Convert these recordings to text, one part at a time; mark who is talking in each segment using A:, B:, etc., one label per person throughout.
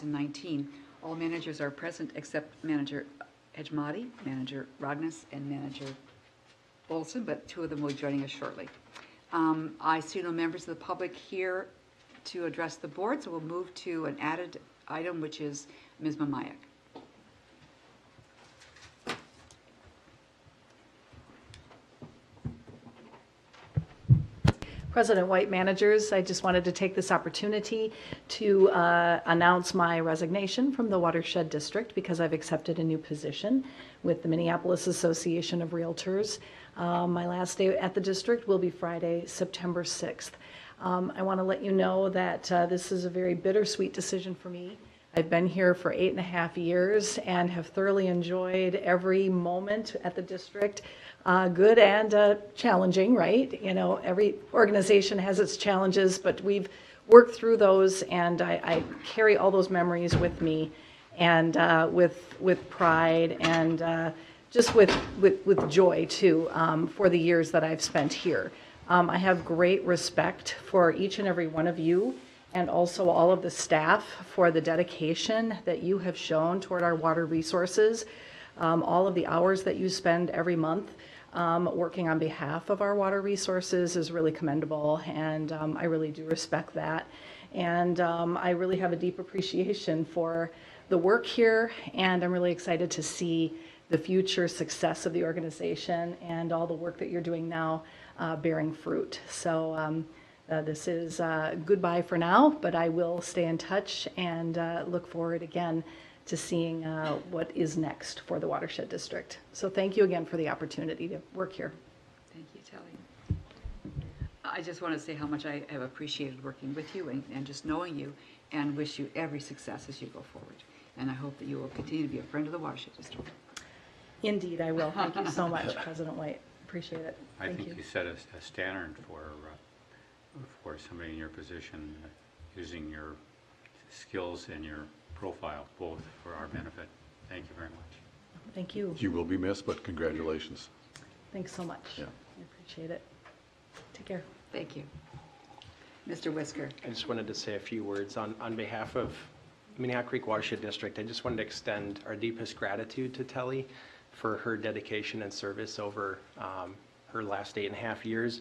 A: 2019. All managers are present except Manager Hejmati, Manager Rogness, and Manager Olson, but two of them will be joining us shortly. Um, I see no members of the public here to address the board, so we'll move to an added item, which is Ms. Mamayek.
B: President White Managers, I just wanted to take this opportunity to uh, announce my resignation from the Watershed District because I've accepted a new position with the Minneapolis Association of Realtors. Um, My last day at the district will be Friday, September 6th. Um, I want to let you know that uh, this is a very bittersweet decision for me. I've been here for eight and a half years and have thoroughly enjoyed every moment at the district, uh, good and uh, challenging, right? You know, every organization has its challenges, but we've worked through those, and I, I carry all those memories with me, and uh, with with pride and uh, just with, with with joy too um, for the years that I've spent here. Um, I have great respect for each and every one of you and also all of the staff for the dedication that you have shown toward our water resources, um, all of the hours that you spend every month um, working on behalf of our water resources is really commendable, and um, I really do respect that. And um, I really have a deep appreciation for the work here, and I'm really excited to see the future success of the organization and all the work that you're doing now uh, bearing fruit. So um, uh, This is uh, goodbye for now, but I will stay in touch and uh, look forward again to seeing uh, what is next for the Watershed District. So thank you again for the opportunity to work here.
A: Thank you, Telly. I just want to say how much I have appreciated working with you and, and just knowing you, and wish you every success as you go forward. And I hope that you will continue to be a friend of the Watershed District.
B: Indeed, I will. Thank you so much, President White. Appreciate it.
C: I think
B: you.
C: you set a, a standard for, uh, for somebody in your position, uh, using your skills and your profile both for our benefit. Thank you very much.
B: Thank you.
D: You will be missed, but congratulations.
B: Thanks so much.
D: Yeah.
B: I appreciate it. Take care.
A: Thank you. Mr. Wisker.
E: I just wanted to say a few words on, on behalf of Minnehaha Creek Watershed District. I just wanted to extend our deepest gratitude to Telly for her dedication and service over um, her last eight and a half years.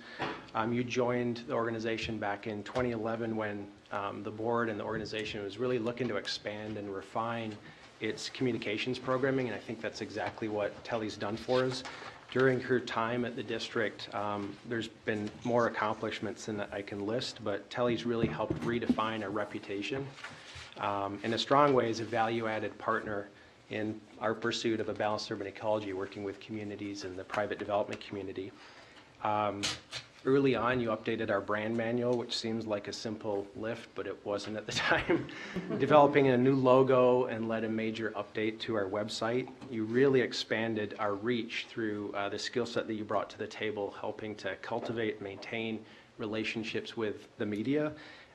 E: Um, You joined the organization back in 2011 when um, the board and the organization was really looking to expand and refine its communications programming, and I think that's exactly what Telly's done for us. During her time at the district, um, there's been more accomplishments than I can list, but Telly's really helped redefine our reputation um, in a strong way as a value-added partner in our pursuit of a balanced urban ecology, working with communities and the private development community. Um, Early on, you updated our brand manual, which seems like a simple lift, but it wasn't at the time. Developing a new logo and led a major update to our website. You really expanded our reach through uh, the skill set that you brought to the table, helping to cultivate, maintain relationships with the media.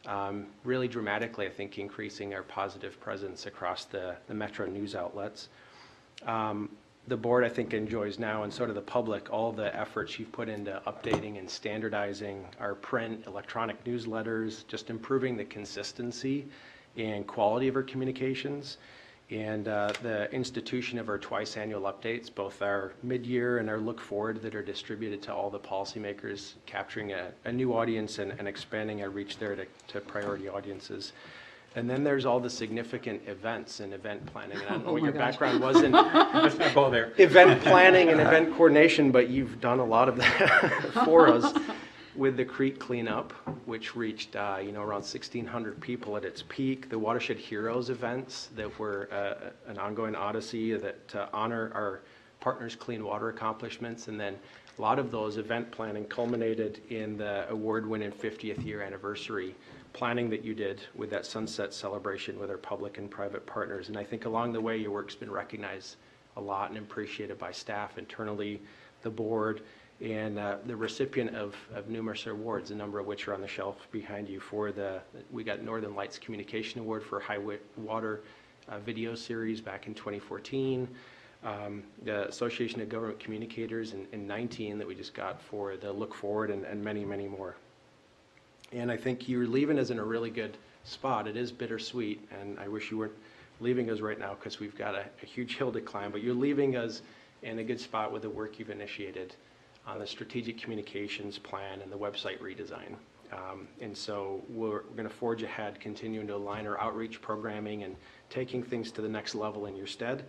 E: Um, Really dramatically, I think, increasing our positive presence across the, the metro news outlets um, the board, I think, enjoys now, and so do the public, all the efforts you've put into updating and standardizing our print, electronic newsletters, just improving the consistency and quality of our communications, and uh, the institution of our twice annual updates, both our mid-year and our look forward that are distributed to all the policymakers, capturing a, a new audience and, and expanding our reach there to, to priority audiences. And then there's all the significant events and event planning. And I don't know
A: Oh
E: what your
A: gosh.
E: background was in
C: Let's not go there.
E: event planning and event coordination, but you've done a lot of that for us with the creek cleanup, which reached, uh, you know, around 1,600 people at its peak. The Watershed Heroes events that were uh, an ongoing odyssey that uh, honor our partners' clean water accomplishments. And then a lot of those event planning culminated in the award-winning 50th year anniversary planning that you did with that sunset celebration with our public and private partners. And I think along the way, your work's been recognized a lot and appreciated by staff internally, the board, and uh, the recipient of, of numerous awards, a number of which are on the shelf behind you for the, we got Northern Lights Communication Award for High Water uh, Video Series back in 2014, um, the Association of Government Communicators in, in 19 that we just got for the Look Forward, and, and many, many more. And I think you're leaving us in a really good spot. It is bittersweet, and I wish you weren't leaving us right now because we've got a, a huge hill to climb, but you're leaving us in a good spot with the work you've initiated on the strategic communications plan and the website redesign. Um, And so we're, we're going to forge ahead, continuing to align our outreach programming and taking things to the next level in your stead.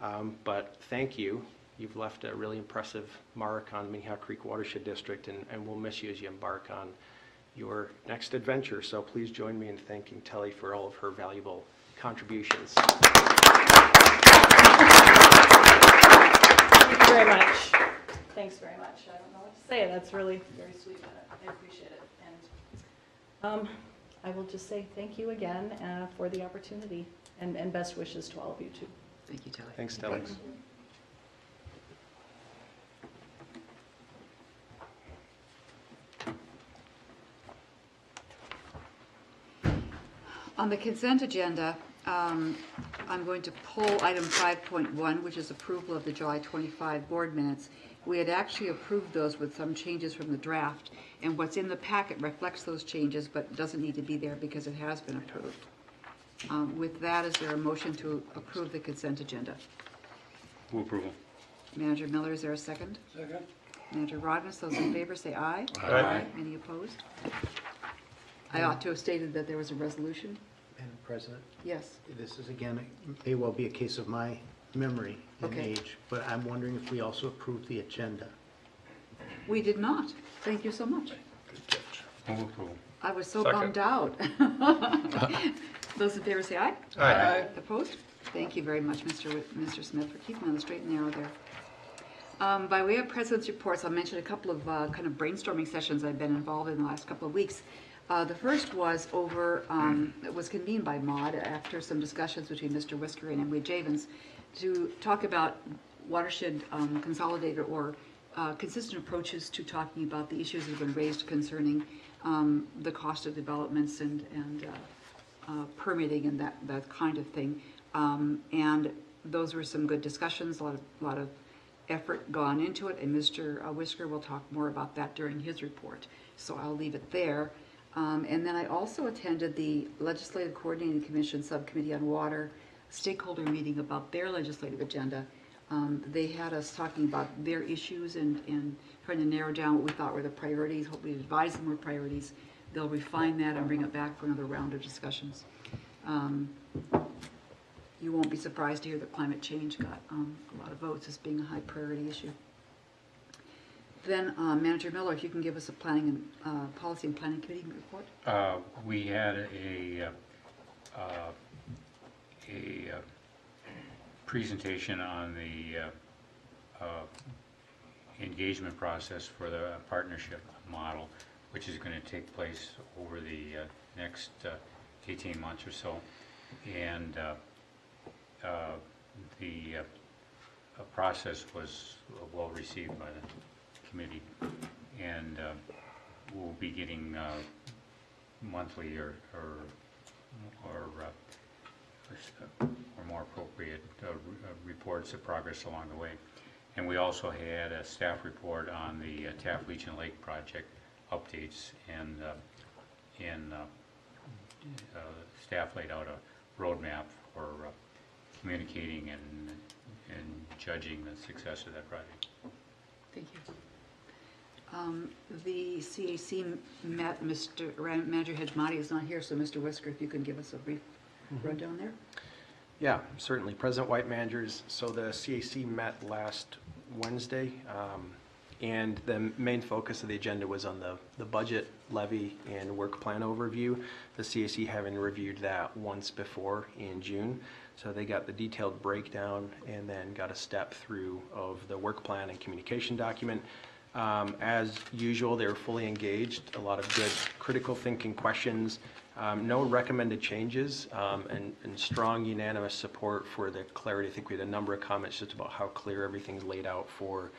E: Um, But thank you. You've left a really impressive mark on Minnehaha Creek Watershed District, and, and we'll miss you as you embark on your next adventure. So please join me in thanking Telly for all of her valuable contributions.
B: Thank you very much. Thanks very much. I don't know what to say. That's really very sweet. I appreciate it. And um, I will just say thank you again uh, for the opportunity and, and best wishes to all of you too.
A: Thank you, Telly.
E: Thanks, Telly.
A: On the consent agenda, um, I'm going to pull item 5.1, which is approval of the July 25 board minutes. We had actually approved those with some changes from the draft, and what's in the packet reflects those changes, but doesn't need to be there because it has been approved. Um, With that, is there a motion to approve the consent agenda?
C: Move approval.
A: Manager Miller, is there a second?
F: Second.
A: Manager Rogness, those in favor say aye.
C: Aye.
A: Any opposed? I ought to have stated that there was a resolution?
F: Madam President,
A: Yes.
F: this is again, it may well be a case of my memory and
A: Okay.
F: age, but I'm wondering if we also approved the agenda.
A: We did not. Thank you so much.
C: Move approval.
A: I was so
E: Second.
A: bummed out. Those in favor say aye.
E: Aye.
A: Opposed? Thank you very much, Mr. Wi- Mr. Smith, for keeping on the straight and narrow there. Um, By way of president's reports, I'll mention a couple of uh, kind of brainstorming sessions I've been involved in the last couple of weeks. Uh, The first was over, um, it was convened by MAWD after some discussions between Mr. Wisker and Emily Javens to talk about watershed um, consolidated or uh, consistent approaches to talking about the issues that have been raised concerning um, the cost of developments and, and uh, uh, permitting and that, that kind of thing. Um, And those were some good discussions, a lot of, lot of effort gone into it, and Mr. Wisker will talk more about that during his report. So I'll leave it there. Um, And then I also attended the Legislative Coordinating Commission Subcommittee on Water stakeholder meeting about their legislative agenda. Um, They had us talking about their issues and, and trying to narrow down what we thought were the priorities, what we advised them were priorities. They'll refine that and bring it back for another round of discussions. Um, You won't be surprised to hear that climate change got um, a lot of votes as being a high priority issue. Then, uh, Manager Miller, if you can give us a planning and, uh, policy and planning committee report?
C: Uh, We had a, uh, a uh, presentation on the uh, engagement process for the partnership model, which is going to take place over the uh, next uh, 18 months or so. And uh, uh, the uh, process was well received by the committee. And uh, we'll be getting uh, monthly or, or, or, uh, or more appropriate uh, uh, reports of progress along the way. And we also had a staff report on the uh, Taft Legion Lake project updates, and, uh, and uh, uh, staff laid out a roadmap for uh, communicating and, and judging the success of that project.
A: Thank you. Um, The CAC met, Mr. Ran- Manager Hejmati is not here, so Mr. Wisker, if you can give us a brief rundown there?
E: Yeah, certainly. President White managers, so the CAC met last Wednesday, um, and the main focus of the agenda was on the, the budget levy and work plan overview. The CAC having reviewed that once before in June, so they got the detailed breakdown and then got a step through of the work plan and communication document. Um, As usual, they were fully engaged, a lot of good critical thinking questions, um, no recommended changes, um, and, and strong unanimous support for the clarity. I think we had a number of comments just about how clear everything's laid out for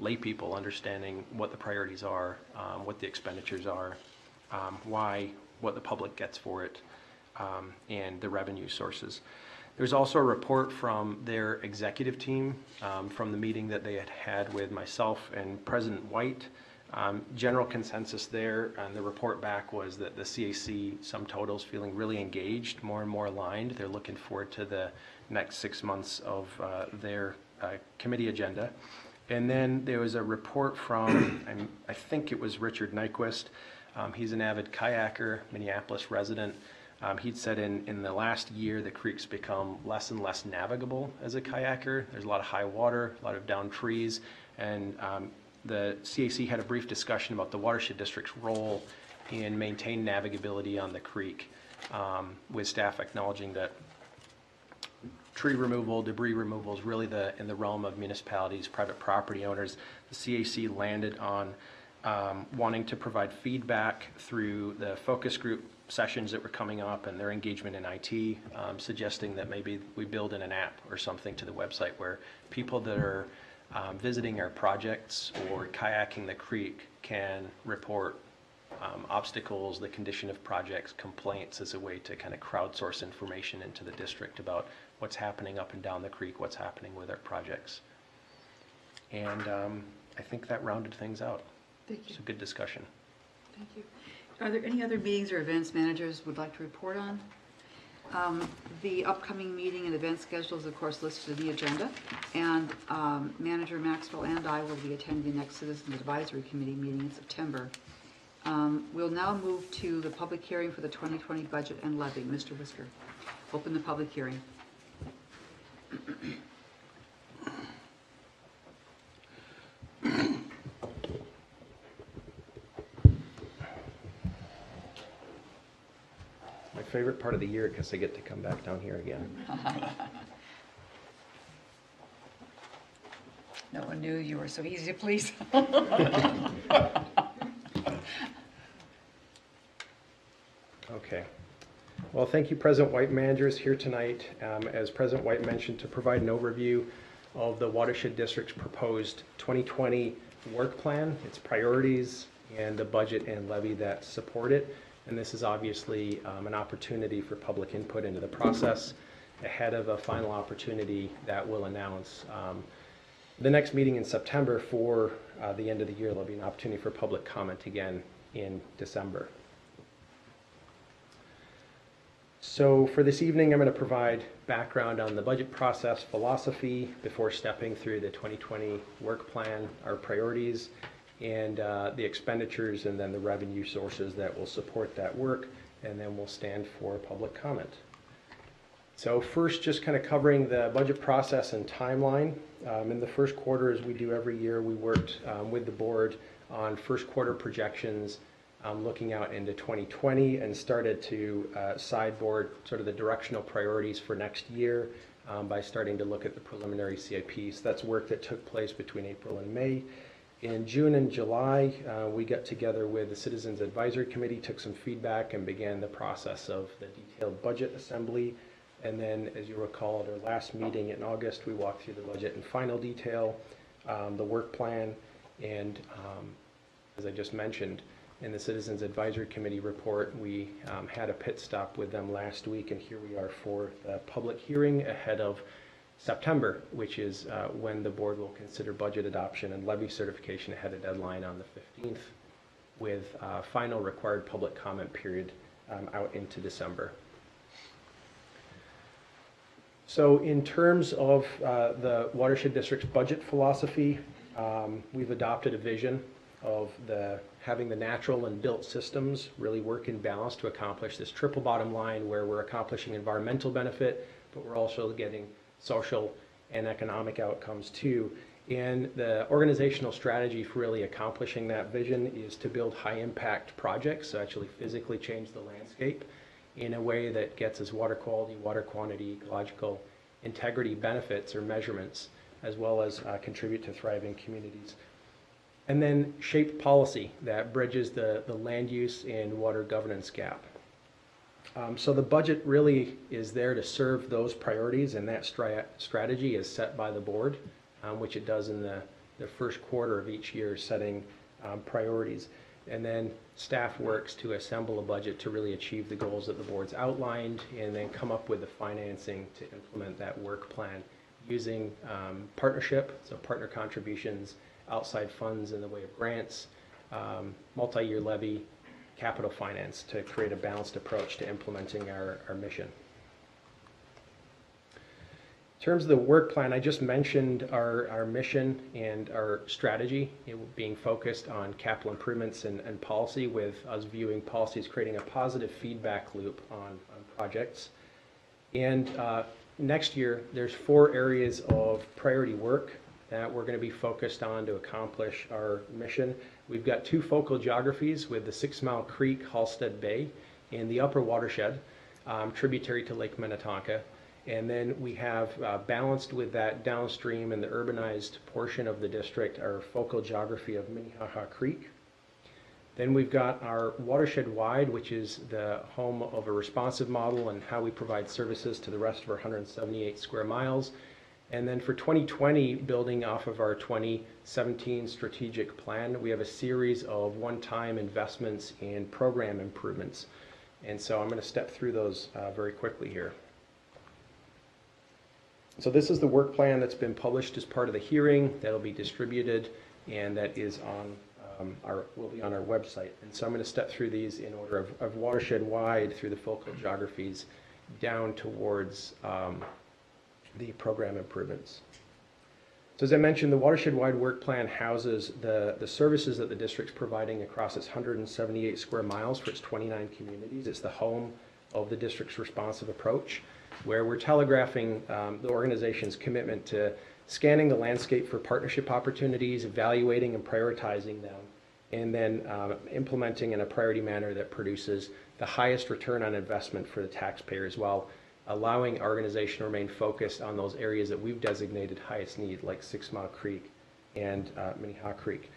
E: um, lay people understanding what the priorities are, um, what the expenditures are, um, why, what the public gets for it, um, and the revenue sources. There's also a report from their executive team um, from the meeting that they had had with myself and President White Um, General consensus there, and the report back was that the CAC sum totals feeling really engaged, more and more aligned. They're looking forward to the next six months of uh, their uh, committee agenda. And then there was a report from, I'm- I think it was Richard Nyquist. Um, He's an avid kayaker, Minneapolis resident. Um, He'd said in, in the last year, the creek's become less and less navigable as a kayaker. There's a lot of high water, a lot of downed trees, and um, the CAC had a brief discussion about the watershed district's role in maintaining navigability on the creek, um, with staff acknowledging that tree removal, debris removal is really the, in the realm of municipalities, private property owners. The CAC landed on um, wanting to provide feedback through the focus group sessions that were coming up and their engagement in IT, um, suggesting that maybe we build in an app or something to the website where people that are um, visiting our projects or kayaking the creek can report um, obstacles, the condition of projects, complaints as a way to kind of crowdsource information into the district about what's happening up and down the creek, what's happening with our projects. And um, I think that rounded things out.
A: Thank you,
E: It's a good discussion.
A: thank you. Are there any other meetings or events managers would like to report on? Um, The upcoming meeting and event schedule is, of course, listed in the agenda, and um, Manager Maxwell and I will be attending the next Citizens Advisory Committee meeting in September. Um, We'll now move to the public hearing for the 2020 budget and levy. Mr. Wisker, open the public hearing.
E: My favorite part of the year because I get to come back down here again.
A: No one knew you were so easy to please.
E: Okay. Well, thank you, President White. Managers here tonight, um, as President White mentioned, to provide an overview of the Watershed District's proposed 2020 work plan, its priorities, and the budget and levy that support it. And this is obviously um, an opportunity for public input into the process ahead of a final opportunity that we'll announce um, the next meeting in September for uh, the end of the year. There'll be an opportunity for public comment again in December. So for this evening, I'm going to provide background on the budget process philosophy before stepping through the 2020 work plan, our priorities, and uh, the expenditures, and then the revenue sources that will support that work, and then we'll stand for public comment. So first, just kind of covering the budget process and timeline. Um, In the first quarter, as we do every year, we worked um, with the board on first quarter projections, um, looking out into 2020, and started to uh, sideboard sort of the directional priorities for next year um, by starting to look at the preliminary CIPs. That's work that took place between April and May. In June and July, uh, we got together with the Citizens Advisory Committee, took some feedback, and began the process of the detailed budget assembly. And then, as you recall, at our last meeting in August, we walked through the budget in final detail, um, the work plan, and um, as I just mentioned, in the Citizens Advisory Committee report, we um, had a pit stop with them last week, and here we are for the public hearing ahead of September, which is uh, when the board will consider budget adoption and levy certification ahead of deadline on the 15th, with uh, final required public comment period um, out into December. So in terms of uh, the watershed district's budget philosophy, um, we've adopted a vision of the, having the natural and built systems really work in balance to accomplish this triple bottom line where we're accomplishing environmental benefit, but we're also getting social and economic outcomes too. And the organizational strategy for really accomplishing that vision is to build high-impact projects, so actually physically change the landscape in a way that gets us water quality, water quantity, ecological integrity benefits or measurements, as well as uh, contribute to thriving communities. And then shape policy that bridges the, the land use and water governance gap. Um, so the budget really is there to serve those priorities, and that stra- strategy is set by the board, um, which it does in the, the first quarter of each year, setting um, priorities. And then staff works to assemble a budget to really achieve the goals that the board's outlined, and then come up with the financing to implement that work plan using um, partnership, so partner contributions, outside funds in the way of grants, um, multi-year levy capital finance to create a balanced approach to implementing our, our mission. In terms of the work plan, I just mentioned our, our mission and our strategy it being focused on capital improvements and, and policy with us viewing policy as creating a positive feedback loop on, on projects. And uh, next year, there's four areas of priority work that we're going to be focused on to accomplish our mission. We've got two focal geographies with the Six Mile Creek, Halsted Bay, and the upper watershed, um, tributary to Lake Minnetonka. And then we have uh, balanced with that downstream and the urbanized portion of the district, our focal geography of Minnehaha Creek. Then we've got our watershed wide, which is the home of a responsive model and how we provide services to the rest of our 178 square miles. And then for 2020, building off of our 2017 strategic plan, we have a series of one-time investments and program improvements. And so I'm going to step through those uh, very quickly here. So this is the work plan that's been published as part of the hearing, that'll be distributed, and that is on um, our, will be on our website. And so I'm going to step through these in order of, of watershed wide through the focal geographies down towards um, the program improvements. So as I mentioned, the watershed-wide work plan houses the, the services that the district's providing across its 178 square miles for its 29 communities. It's the home of the district's responsive approach, where we're telegraphing um, the organization's commitment to scanning the landscape for partnership opportunities, evaluating and prioritizing them, and then um, implementing in a priority manner that produces the highest return on investment for the taxpayer as well allowing our organization to remain focused on those areas that we've designated highest need, like Six Mile Creek and uh, Minnehaha Creek.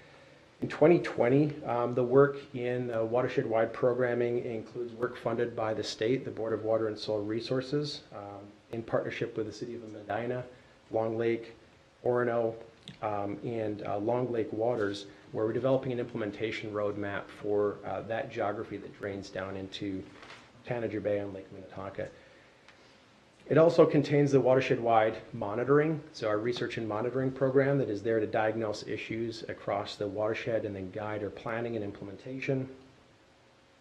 E: In 2020, um, the work in uh, watershed-wide programming includes work funded by the state, the Board of Water and Soil Resources, um, in partnership with the City of Medina, Long Lake, Orono, um, and uh, Long Lake Waters, where we're developing an implementation roadmap for uh, that geography that drains down into Tanager Bay and Lake Minnetonka. It also contains the watershed-wide monitoring, so our research and monitoring program that is there to diagnose issues across the watershed and then guide our planning and implementation.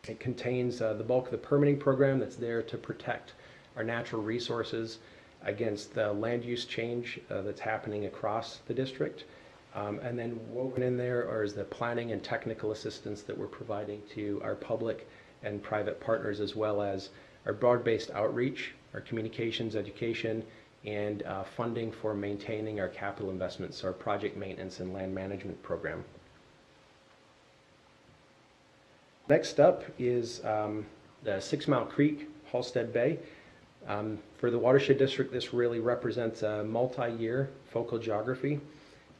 E: It contains uh, the bulk of the permitting program that's there to protect our natural resources against the land use change uh, that's happening across the district. Um, and then woven in there are the planning and technical assistance that we're providing to our public and private partners as well as our broad-based outreach our communications, education, and uh, funding for maintaining our capital investments, our project maintenance and land management program. Next up is um, the Six Mile Creek, Halsted Bay. Um, For the watershed district, this really represents a multi-year focal geography.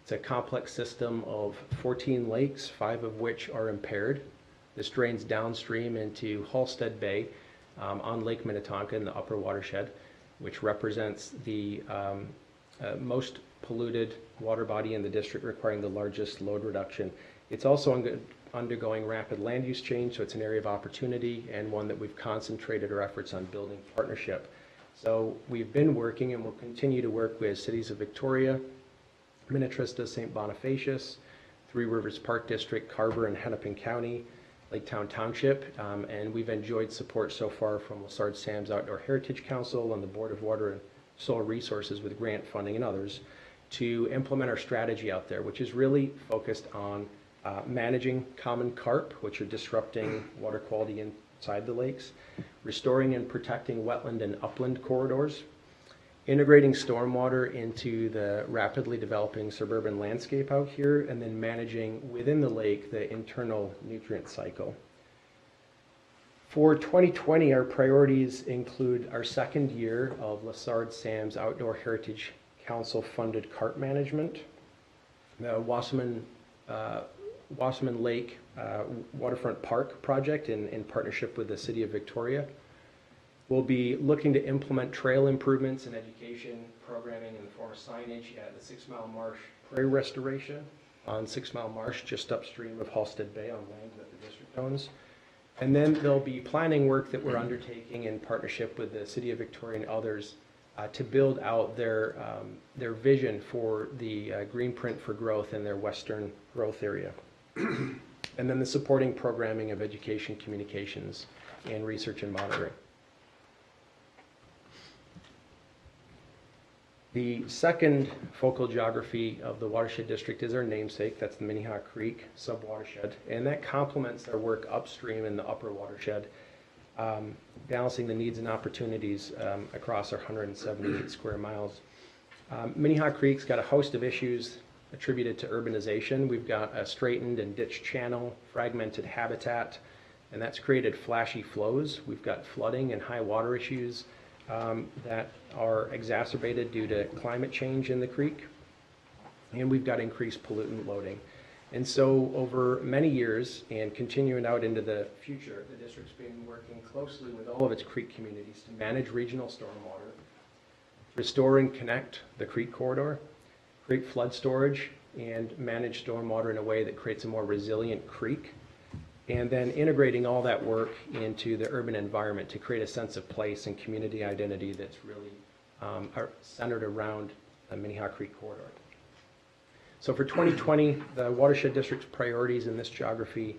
E: It's a complex system of 14 lakes, five of which are impaired. This drains downstream into Halsted Bay, um, on Lake Minnetonka in the upper watershed, which represents the um, uh, most polluted water body in the district requiring the largest load reduction. It's also un- undergoing rapid land use change, so it's an area of opportunity and one that we've concentrated our efforts on building partnership. So we've been working and will continue to work with cities of Victoria, Minnetrista, St. Bonifacius, Three Rivers Park District, Carver, and Hennepin County, Laketown Township, um, and we've enjoyed support so far from Lessard-Sams Outdoor Heritage Council and the Board of Water and Soil Resources with grant funding and others to implement our strategy out there, which is really focused on uh, managing common carp, which are disrupting water quality inside the lakes, restoring and protecting wetland and upland corridors, integrating stormwater into the rapidly developing suburban landscape out here, and then managing within the lake the internal nutrient cycle. For 2020, our priorities include our second year of Lessard-Sams Outdoor Heritage Council funded carp management, the Wasserman, uh, Wasserman Lake uh, Waterfront Park project in, in partnership with the City of Victoria, We'll be looking to implement trail improvements and education programming in the form of signage at the Six Mile Marsh Prairie Restoration on Six Mile Marsh, just upstream of Halsted Bay on land that the district owns. And then there'll be planning work that we're undertaking in partnership with the City of Victoria and others uh, to build out their, um, their vision for the uh, green print for growth in their western growth area. And then the supporting programming of education, communications, and research and monitoring. The second focal geography of the watershed district is our namesake, that's the Minnehaha Creek subwatershed, and that complements our work upstream in the upper watershed, um, balancing the needs and opportunities um, across our 178 square miles. Um, Minnehaha Creek's got a host of issues attributed to urbanization. We've got a straightened and ditched channel, fragmented habitat, and that's created flashy flows. We've got flooding and high water issues um, that are exacerbated due to climate change in the creek. And we've got increased pollutant loading. And so over many years and continuing out into the future, the district's been working closely with all of its creek communities to manage regional stormwater, restore and connect the creek corridor, create flood storage, and manage stormwater in a way that creates a more resilient creek. And then integrating all that work into the urban environment to create a sense of place and community identity that's really um, centered around the Minnehaha Creek corridor. So for 2020, the watershed district's priorities in this geography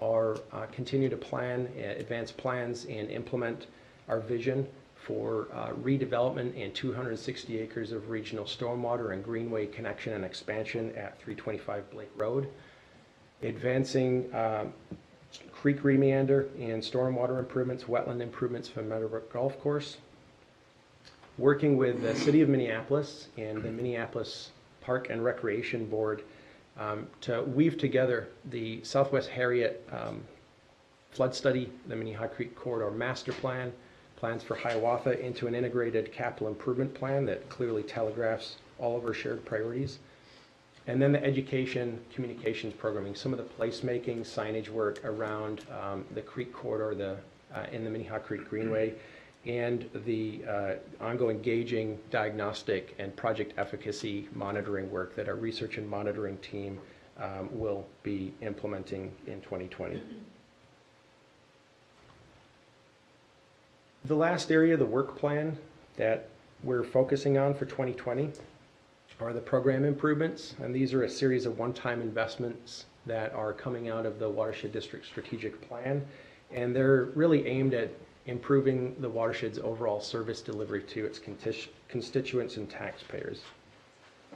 E: are uh, continue to plan, uh, advance plans, and implement our vision for uh, redevelopment and 260 acres of regional stormwater and greenway connection and expansion at 325 Blake Road. Advancing uh, creek remeander and stormwater improvements, wetland improvements for Meadowbrook Golf Course. Working with the City of Minneapolis and the Minneapolis Park and Recreation Board um, to weave together the Southwest Harriet um, flood study, the Minnehaha Creek Corridor Master Plan, plans for Hiawatha into an integrated capital improvement plan that clearly telegraphs all of our shared priorities. And then the education, communications programming, some of the placemaking, signage work around um, the creek corridor, the, uh, in the Minnehaha Creek Greenway, and the uh, ongoing gauging, diagnostic, and project efficacy monitoring work that our research and monitoring team um, will be implementing in 2020. The last area, the work plan that we're focusing on for 2020 are the program improvements, and these are a series of one-time investments that are coming out of the Watershed District Strategic Plan, and they're really aimed at improving the watershed's overall service delivery to its constituents and taxpayers.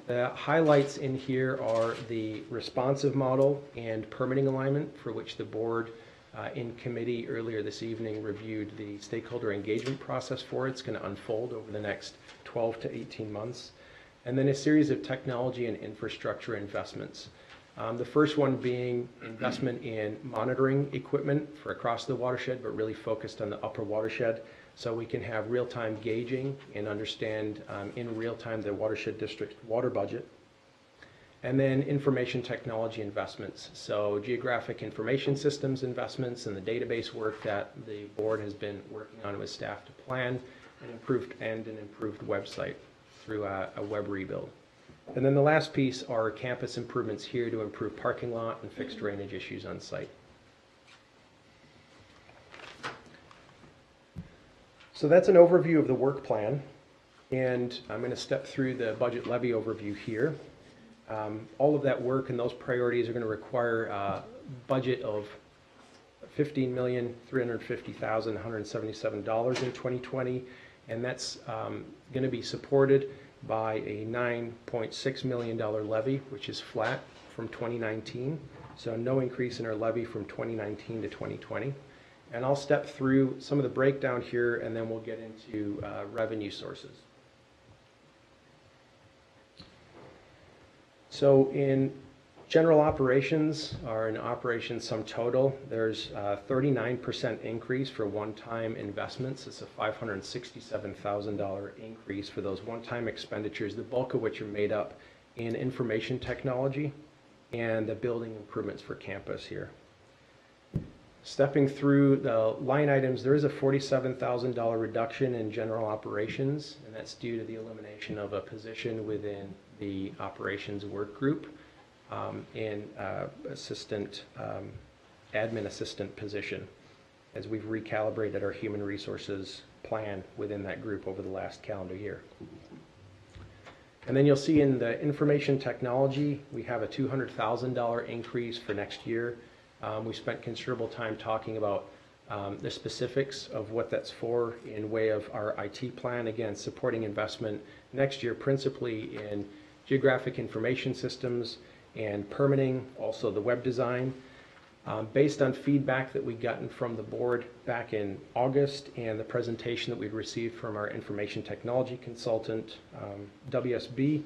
E: The highlights in here are the responsive model and permitting alignment for which the board uh, in committee earlier this evening reviewed the stakeholder engagement process for. It's going to unfold over the next 12 to 18 months. And then a series of technology and infrastructure investments. Um, the first one being investment in monitoring equipment for across the watershed, but really focused on the upper watershed, so we can have real-time gauging and understand um, in real time the watershed district water budget. And then information technology investments, so geographic information systems investments and the database work that the board has been working on with staff to plan an improved and an improved website through a, a web rebuild. And then the last piece are campus improvements here to improve parking lot and fix drainage issues on site. So that's an overview of the work plan, and I'm going to step through the budget levy overview here. Um, All of that work and those priorities are going to require a budget of $15,350,177 in 2020, and that's going to be supported by a $9.6 million levy, which is flat from 2019. So no increase in our levy from 2019 to 2020. And I'll step through some of the breakdown here, and then we'll get into uh, revenue sources. So in general operations, are in operation sum total, there's a 39% increase for one-time investments. It's a $567,000 increase for those one-time expenditures, the bulk of which are made up in information technology and the building improvements for campus here. Stepping through the line items, there is a $47,000 reduction in general operations, and that's due to the elimination of a position within the operations work group um, in uh, assistant, um, admin assistant position, as we've recalibrated our human resources plan within that group over the last calendar year. And then you'll see in the information technology, we have a $200,000 increase for next year. Um, We spent considerable time talking about um, the specifics of what that's for in way of our IT plan, again, supporting investment next year principally in geographic information systems and permitting, also the web design. Um, Based on feedback that we'd gotten from the board back in August and the presentation that we'd received from our information technology consultant, um, WSB,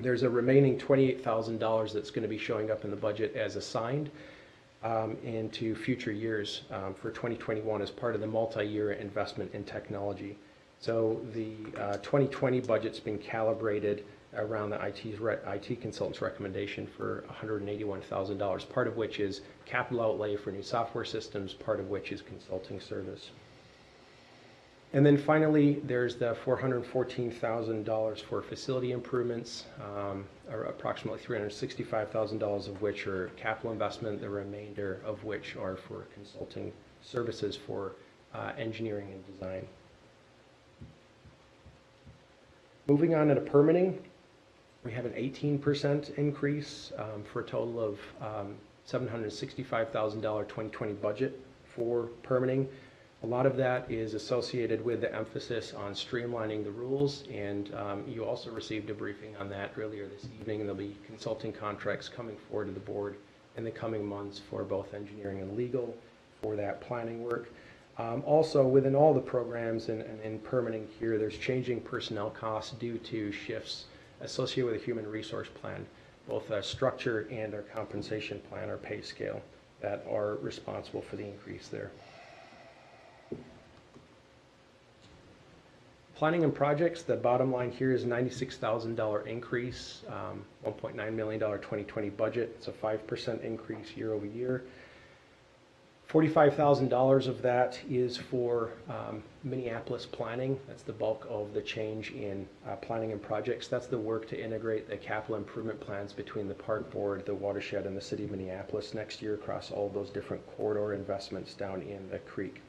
E: there's a remaining $28,000 that's going to be showing up in the budget as assigned um, into future years um, for 2021 as part of the multi-year investment in technology. So the uh, 2020 budget's been calibrated around the IT's, IT consultant's recommendation for $181,000, part of which is capital outlay for new software systems, part of which is consulting service. And then finally, there's the $414,000 for facility improvements, um, or approximately $365,000 of which are capital investment, the remainder of which are for consulting services for uh, engineering and design. Moving on to permitting, we have an 18% increase um, for a total of um, $765,000 2020 budget for permitting. A lot of that is associated with the emphasis on streamlining the rules, and um, you also received a briefing on that earlier this evening. There'll be consulting contracts coming forward to the board in the coming months for both engineering and legal for that planning work. Um, Also, within all the programs and and in permitting here, there's changing personnel costs due to shifts associated with a human resource plan, both a structure and our compensation plan or pay scale that are responsible for the increase there. Planning and projects, the bottom line here is $96,000 increase, um, $1.9 million 2020 budget. It's a 5% increase year over year. $45,000 of that is for um, Minneapolis planning. That's the bulk of the change in uh, planning and projects. That's the work to integrate the capital improvement plans between the park board, the watershed, and the city of Minneapolis next year across all those different corridor investments down in the creek.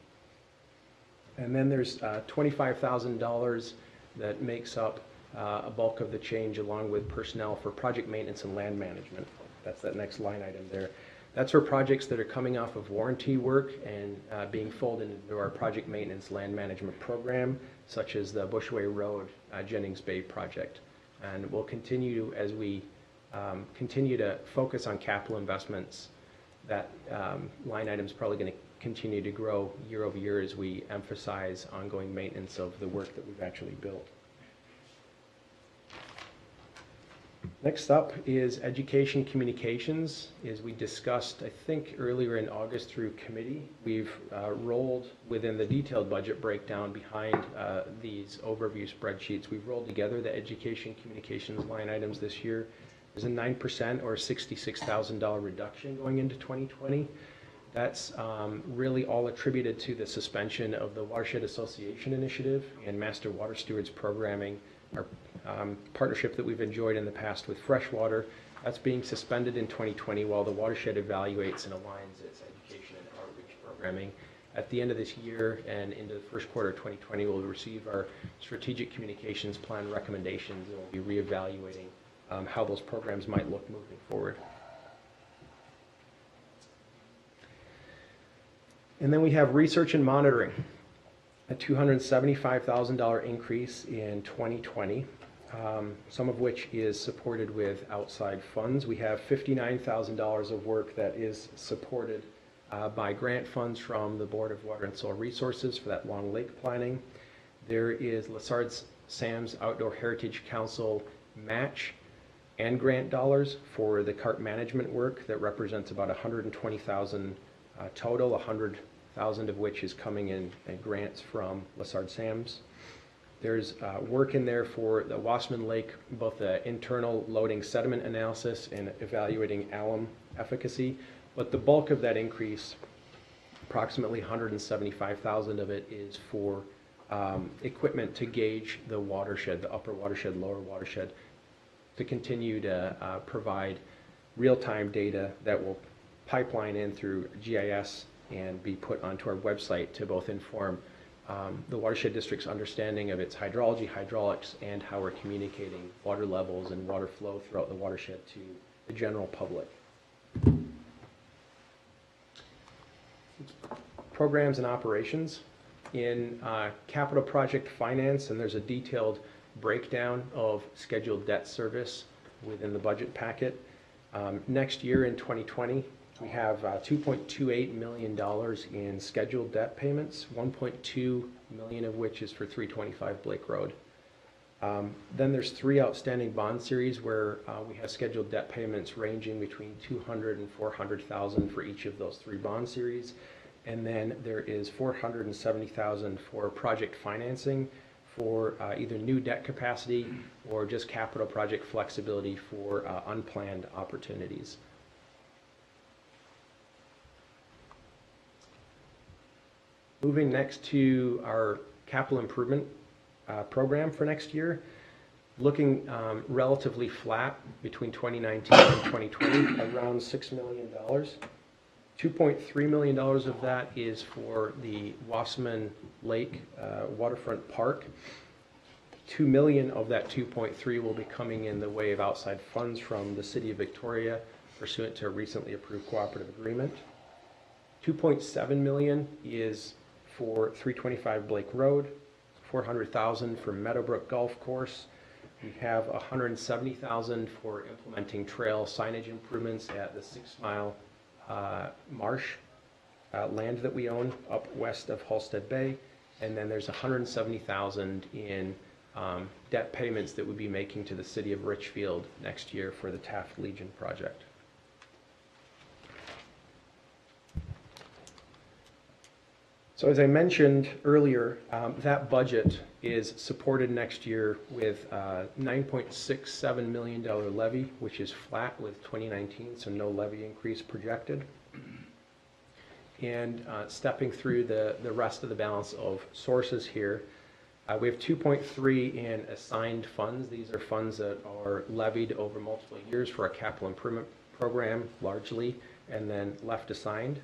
E: And then there's uh, $25,000 that makes up uh, a bulk of the change along with personnel for project maintenance and land management. That's that next line item there. That's for projects that are coming off of warranty work and uh, being folded into our project maintenance land management program, such as the Bushway Road uh, Jennings Bay project. And we'll continue as we um, continue to focus on capital investments, that um, line item's probably going to continue to grow year over year as we emphasize ongoing maintenance of the work that we've actually built. Next up is education communications. As we discussed, I think earlier in August through committee, we've uh, rolled within the detailed budget breakdown behind uh, these overview spreadsheets. We've rolled together the education communications line items this year. There's a 9% or $66,000 reduction going into 2020. That's um, really all attributed to the suspension of the Watershed Association Initiative and Master Water Stewards Programming, our um, partnership that we've enjoyed in the past with Freshwater. That's being suspended in 2020 while the watershed evaluates and aligns its education and outreach programming. At the end of this year and into the first quarter of 2020, we'll receive our strategic communications plan recommendations and we'll be reevaluating um, how those programs might look moving forward. And then we have research and monitoring, a $275,000 increase in 2020, um, some of which is supported with outside funds. We have $59,000 of work that is supported uh, by grant funds from the Board of Water and Soil Resources for that Long Lake planning. There is Lessard's Sam's Outdoor Heritage Council match and grant dollars for the carp management work that represents about 120,000 uh, total, 100,000 of which is coming in in grants from Lessard-Sams. There's uh, work in there for the Wasserman Lake, both the internal loading sediment analysis and evaluating alum efficacy. But the bulk of that increase, approximately 175,000 of it is for um, equipment to gauge the watershed, the upper watershed, lower watershed, to continue to uh, provide real-time data that will pipeline in through GIS and be put onto our website to both inform um, the watershed district's understanding of its hydrology, hydraulics, and how we're communicating water levels and water flow throughout the watershed to the general public. programs and operations. In uh, capital project finance, and there's a detailed breakdown of scheduled debt service within the budget packet. Um, Next year in 2020, we have uh, $2.28 million in scheduled debt payments, 1.2 million of which is for 325 Blake Road. Um, Then there's three outstanding bond series where uh, we have scheduled debt payments ranging between 200 and 400,000 for each of those three bond series. And then there is 470,000 for project financing for uh, either new debt capacity or just capital project flexibility for uh, unplanned opportunities. Moving next to our capital improvement uh, program for next year, looking um, relatively flat between 2019 and 2020, around $6 million. $2.3 million of that is for the Wasserman Lake uh, Waterfront Park. 2 million of that 2.3 will be coming in the way of outside funds from the city of Victoria pursuant to a recently approved cooperative agreement. 2.7 million is for 325 Blake Road, 400,000 for Meadowbrook Golf Course. We have 170,000 for implementing trail signage improvements at the Six Mile uh, Marsh uh, land that we own up west of Halsted Bay. And then there's 170,000 in um, debt payments that we'd be making to the city of Richfield next year for the Taft Legion project. So as I mentioned earlier, um, that budget is supported next year with uh, $9.67 million levy, which is flat with 2019, so no levy increase projected. And uh, stepping through the, the rest of the balance of sources here, uh, we have 2.3 in assigned funds. These are funds that are levied over multiple years for a capital improvement program largely, and then left assigned.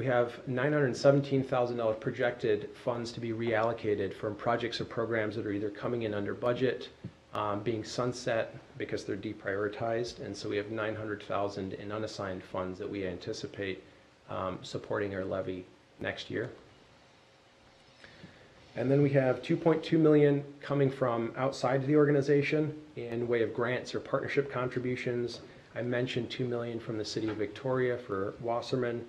E: We have $917,000 projected funds to be reallocated from projects or programs that are either coming in under budget, um, being sunset because they're deprioritized, and so we have 900,000 in unassigned funds that we anticipate um, supporting our levy next year. And then we have 2.2 million coming from outside the organization in way of grants or partnership contributions. I mentioned 2 million from the city of Victoria for Wasserman,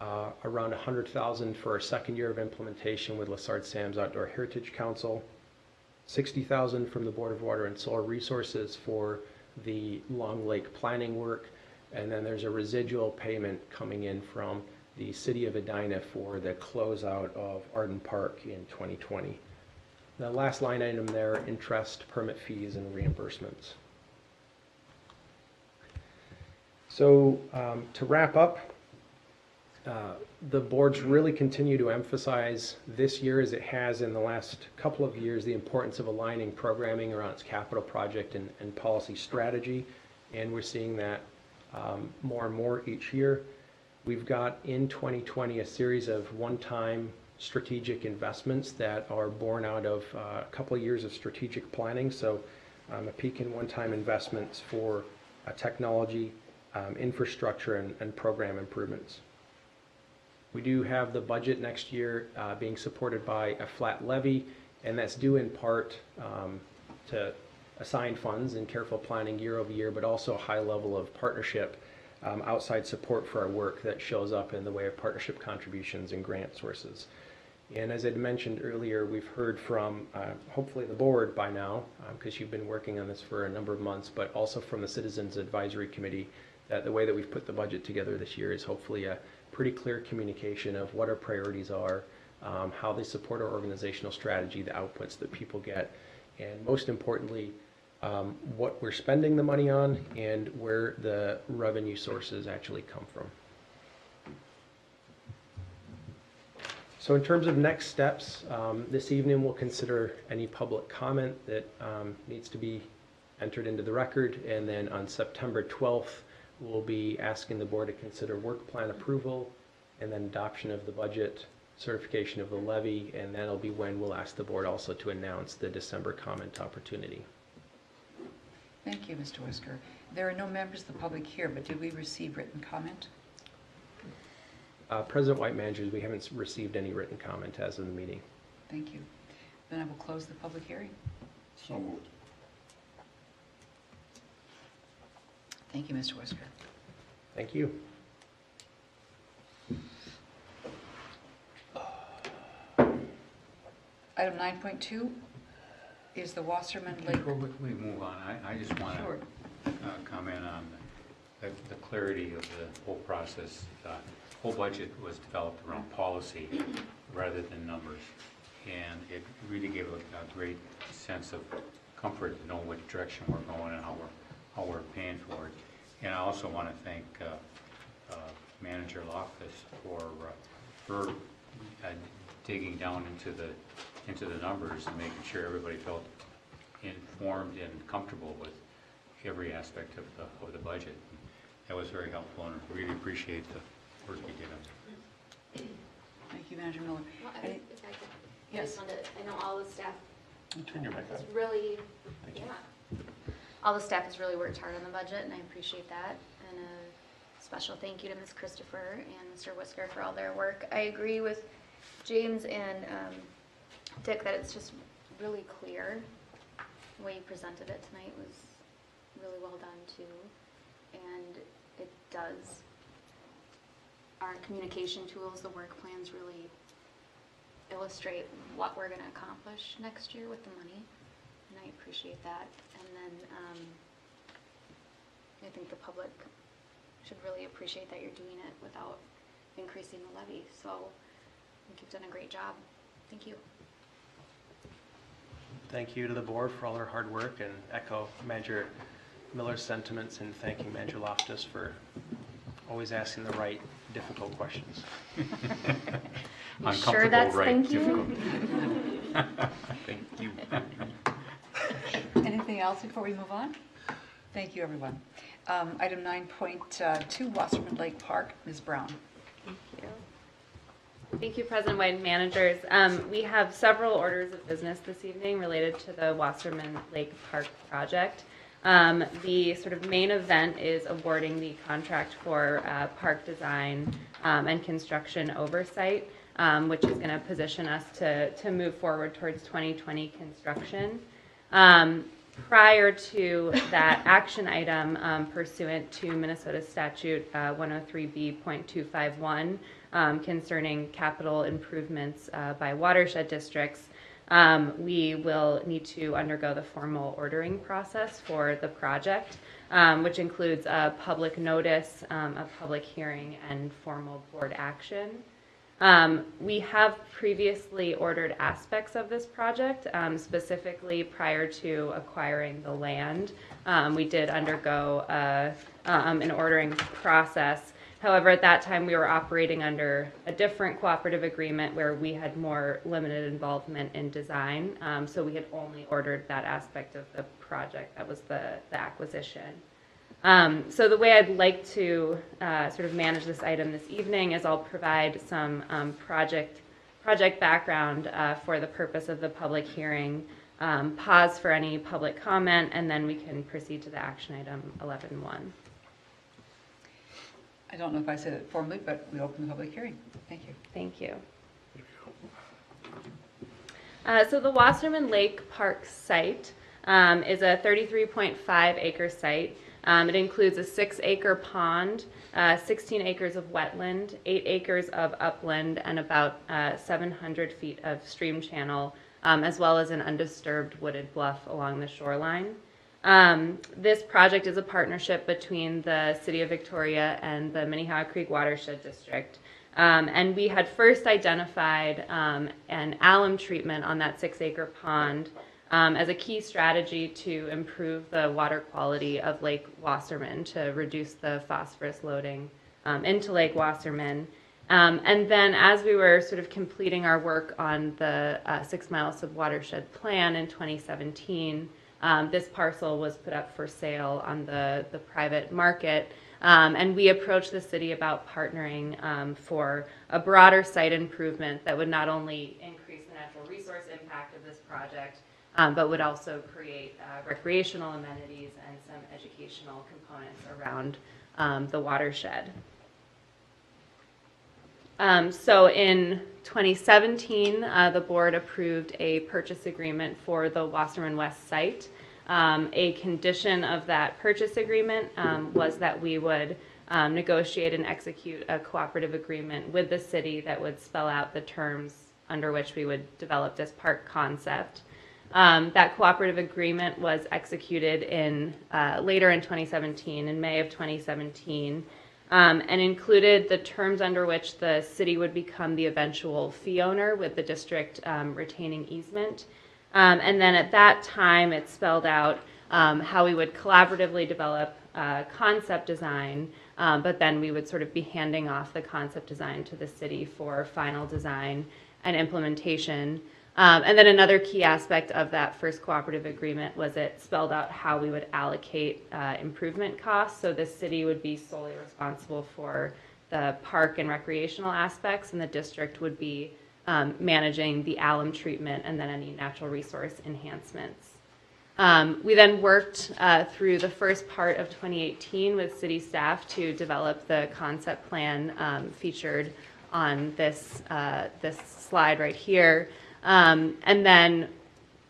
E: uh, around 100,000 for our second year of implementation with Lessard-Sams Outdoor Heritage Council, 60,000 from the Board of Water and Soil Resources for the Long Lake planning work, and then there's a residual payment coming in from the city of Edina for the closeout of Arden Park in 2020. The last line item there, interest, permit fees, and reimbursements. So um, to wrap up, uh, the boards really continue to emphasize this year, as it has in the last couple of years, the importance of aligning programming around its capital project and, and policy strategy. And we're seeing that um, more and more each year. We've got in 2020 a series of one-time strategic investments that are born out of uh, a couple of years of strategic planning. So um, a peak in one-time investments for uh, technology, um, infrastructure, and, and program improvements. We do have the budget next year uh, being supported by a flat levy, and that's due in part um, to assigned funds and careful planning year over year, but also a high level of partnership, um, outside support for our work that shows up in the way of partnership contributions and grant sources. And as I'd mentioned earlier, we've heard from uh, hopefully the board by now, because you've been working on this for a number of months, but also from the Citizens Advisory Committee, that the way that we've put the budget together this year is hopefully a pretty clear communication of what our priorities are, um, how they support our organizational strategy, the outputs that people get, and most importantly, um, what we're spending the money on and where the revenue sources actually come from. So in terms of next steps, um, this evening we'll consider any public comment that um, needs to be entered into the record, and then on September 12th, we'll be asking the board to consider work plan approval, and then adoption of the budget, certification of the levy, and that'll be when we'll ask the board also to announce the December comment opportunity.
A: Thank you, Mr. Wisker. There are no members of the public here, but did we receive written comment?
E: Uh, President White managers, we haven't received any written comment as of the meeting.
A: Thank you. Then I will close the public hearing.
G: So moved.
A: Thank you, Mr. Wisker.
E: Thank you.
A: Item 9.2 is the Wasserman Lake.
C: Before we we move on, I, I just want
A: Sure.
C: to comment on the, the clarity of the whole process. Uh, Whole budget was developed around policy rather than numbers. And it really gave a, a great sense of comfort to know what direction we're going and how we're, how we're paying for it. And I also want to thank uh, uh, Manager Loftus for uh, her uh, digging down into the, into the numbers and making sure everybody felt informed and comfortable with every aspect of the, of the budget. That was very helpful and I really appreciate the work you did on it.
A: Thank you, Manager Miller.
H: Well, I
A: Any-
H: was- if I could, I
A: Yes.
H: just wanted, I know all the staff
G: Turn your mic
H: has
G: on.
H: really, yeah. All the staff has really worked hard on the budget, and I appreciate that. And a special thank you to Ms. Christopher and Mr. Wisker for all their work. I agree with James and um, Dick that it's just really clear. The way you presented it tonight was really well done, too. And it does, our communication tools, the work plans really illustrate what we're gonna accomplish next year with the money, and I appreciate that. And then, um, I think the public should really appreciate that you're doing it without increasing the levy, so I think you've done a great job. Thank you.
E: Thank you to the board for all their hard work and echo Manager Miller's sentiments in thanking Manager Loftus for always asking the right difficult questions.
H: You sure that's
C: right,
H: thank you?
C: difficult.
E: Thank you.
A: Anything else before we move on? Thank you, everyone. Um, Item 9.2, Wasserman Lake Park, Ms. Brown.
I: Thank you, Thank you, President White and managers. Um, We have several orders of business this evening related to the Wasserman Lake Park project. Um, The sort of main event is awarding the contract for uh, park design um, and construction oversight, um, which is going to position us to, to move forward towards 2020 construction. Um, Prior to that action item um, pursuant to Minnesota statute uh, 103B.251 um, concerning capital improvements uh, by watershed districts, um, we will need to undergo the formal ordering process for the project, um, which includes a public notice, um, a public hearing, and formal board action. Um, We have previously ordered aspects of this project, um, specifically prior to acquiring the land. Um, We did undergo uh, um, an ordering process. However, at that time, we were operating under a different cooperative agreement where we had more limited involvement in design. Um, So we had only ordered that aspect of the project, that was the the acquisition. Um, So the way I'd like to uh, sort of manage this item this evening is I'll provide some um, project, project background uh, for the purpose of the public hearing, um, pause for any public comment, and then we can proceed to the action item 11.1.
A: I don't know if I said it formally, but we open the public hearing. Thank you.
I: Thank you. Uh, So the Wasserman Lake Park site um, is a 33.5 acre site. Um, It includes a six acre pond, uh, 16 acres of wetland, eight acres of upland, and about uh, 700 feet of stream channel, um, as well as an undisturbed wooded bluff along the shoreline. Um, This project is a partnership between the City of Victoria and the Minnehaha Creek Watershed District. Um, And we had first identified um, an alum treatment on that six-acre pond um, as a key strategy to improve the water quality of Lake Wasserman, to reduce the phosphorus loading um, into Lake Wasserman. Um, And then as we were sort of completing our work on the uh, Six Mile Sub Watershed Plan in 2017, um, this parcel was put up for sale on the, the private market. Um, and we approached the city about partnering um, for a broader site improvement that would not only increase the natural resource impact of this project, um, but would also create uh, recreational amenities and some educational components around um, the watershed. Um, so in 2017, uh, the board approved a purchase agreement for the Wasserman West site. Um, a condition of that purchase agreement um, was that we would um, negotiate and execute a cooperative agreement with the city that would spell out the terms under which we would develop this park concept. Um, that cooperative agreement was executed in uh, later in 2017, in May of 2017, um, and included the terms under which the city would become the eventual fee owner, with the district um, retaining easement. Um, and then at that time, it spelled out um, how we would collaboratively develop uh, concept design, um, but then we would sort of be handing off the concept design to the city for final design and implementation. Um, and then another key aspect of that first cooperative agreement was it spelled out how we would allocate uh, improvement costs. So the city would be solely responsible for the park and recreational aspects, and the district would be um, managing the alum treatment and then any natural resource enhancements. Um, we then worked uh, through the first part of 2018 with city staff to develop the concept plan um, featured on this uh, this slide right here, um, and then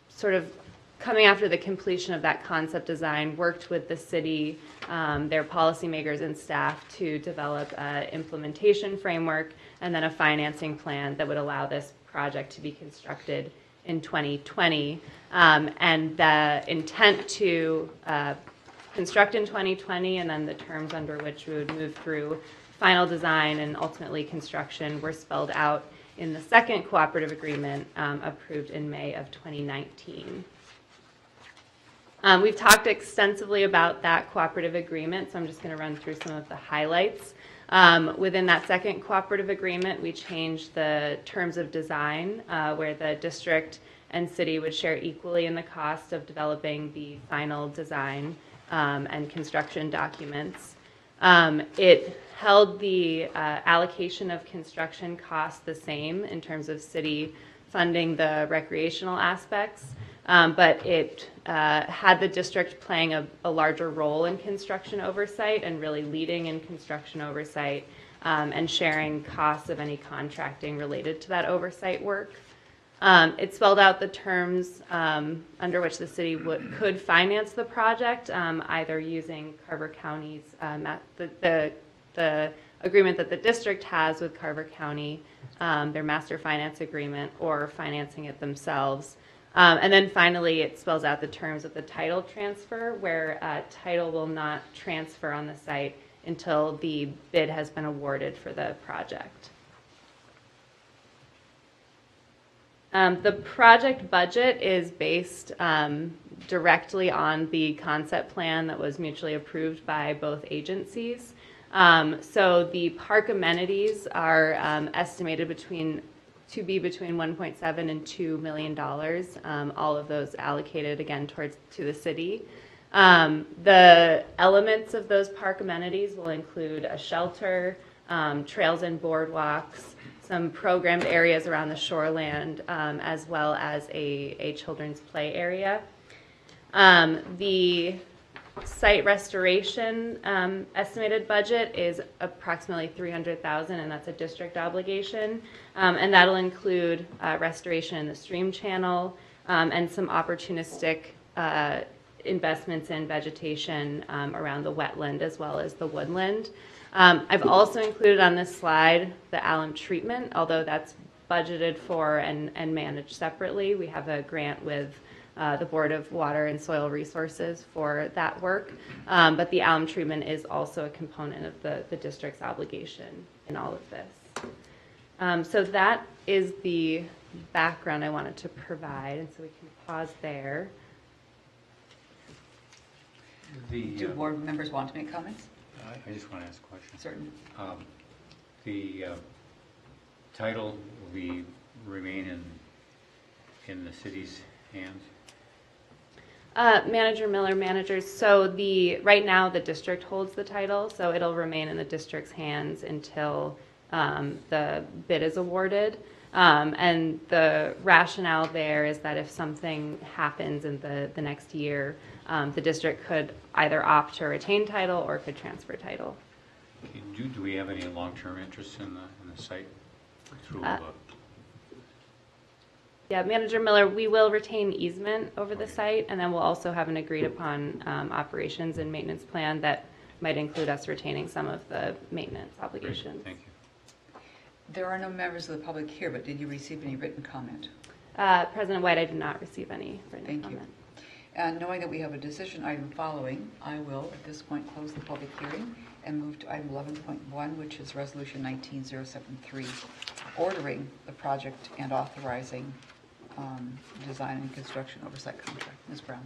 I: sort of coming after the completion of that concept design, worked with the city, um, their policymakers and staff to develop an implementation framework and then a financing plan that would allow this project to be constructed in 2020. Um, and the intent to uh, construct in 2020 and then the terms under which we would move through final design and ultimately construction were spelled out in the second cooperative agreement um, approved in May of 2019. Um, we've talked extensively about that cooperative agreement, so I'm just going to run through some of the highlights. Um, within that second cooperative agreement, we changed the terms of design, uh, where the district and city would share equally in the cost of developing the final design um, and construction documents. Um, it held the uh, allocation of construction costs the same in terms of city funding the recreational aspects, um, but it uh, had the district playing a, a, larger role in construction oversight and really leading in construction oversight um, and sharing costs of any contracting related to that oversight work. Um, it spelled out the terms um, under which the city would, could finance the project, um, either using Carver County's um, the, the, the agreement that the district has with Carver County, um, their master finance agreement, or financing it themselves. Um, and then finally, it spells out the terms of the title transfer, where uh, title will not transfer on the site until the bid has been awarded for the project. Um, the project budget is based um, directly on the concept plan that was mutually approved by both agencies. Um, so the park amenities are um, estimated between to be between 1.7 and 2 million dollars. Um, all of those allocated again towards to the city. Um, the elements of those park amenities will include a shelter, trails and boardwalks, some programmed areas around the shoreland, um, as well as a, a children's play area. Um, the site restoration um, estimated budget is approximately 300,000 and that's a district obligation. Um, and that'll include uh, restoration in the stream channel um, and some opportunistic uh, investments in vegetation um, around the wetland as well as the woodland. Um, I've also included on this slide the alum treatment, although that's budgeted for and, and managed separately. We have a grant with uh, the Board of Water and Soil Resources for that work. Um, but the alum treatment is also a component of the, the district's obligation in all of this. Um, so that is the background I wanted to provide, and so we can pause there.
C: The,
A: Do
C: uh,
A: board members want to make comments?
C: I I just want to ask a question.
A: Certain.
C: Um, The uh, title will be, remain in, in the city's hands?
I: Uh, Manager Miller, managers, so the, right now, the district holds the title, so it'll remain in the district's hands until um, the bid is awarded. Um, And the rationale there is that if something happens in the, the next year, um, the district could either opt to retain title or could transfer title.
C: Do, do we have any long-term interest in the, in the site? Through,
I: Uh,
C: uh,
I: Yeah, Manager Miller, we will retain easement over the site, and then we'll also have an agreed-upon um, operations and maintenance plan that might include us retaining some of the maintenance
C: great,
I: obligations.
C: Thank you.
A: There are no members of the public here, but did you receive any written comment?
I: Uh, President White, I did not receive any written comment.
A: Thank you.
I: comment.
A: And knowing that we have a decision item following, I will, at this point, close the public hearing and move to item 11.1, which is Resolution 19073, ordering the project and authorizing um, design and construction oversight contract. Ms. Brown?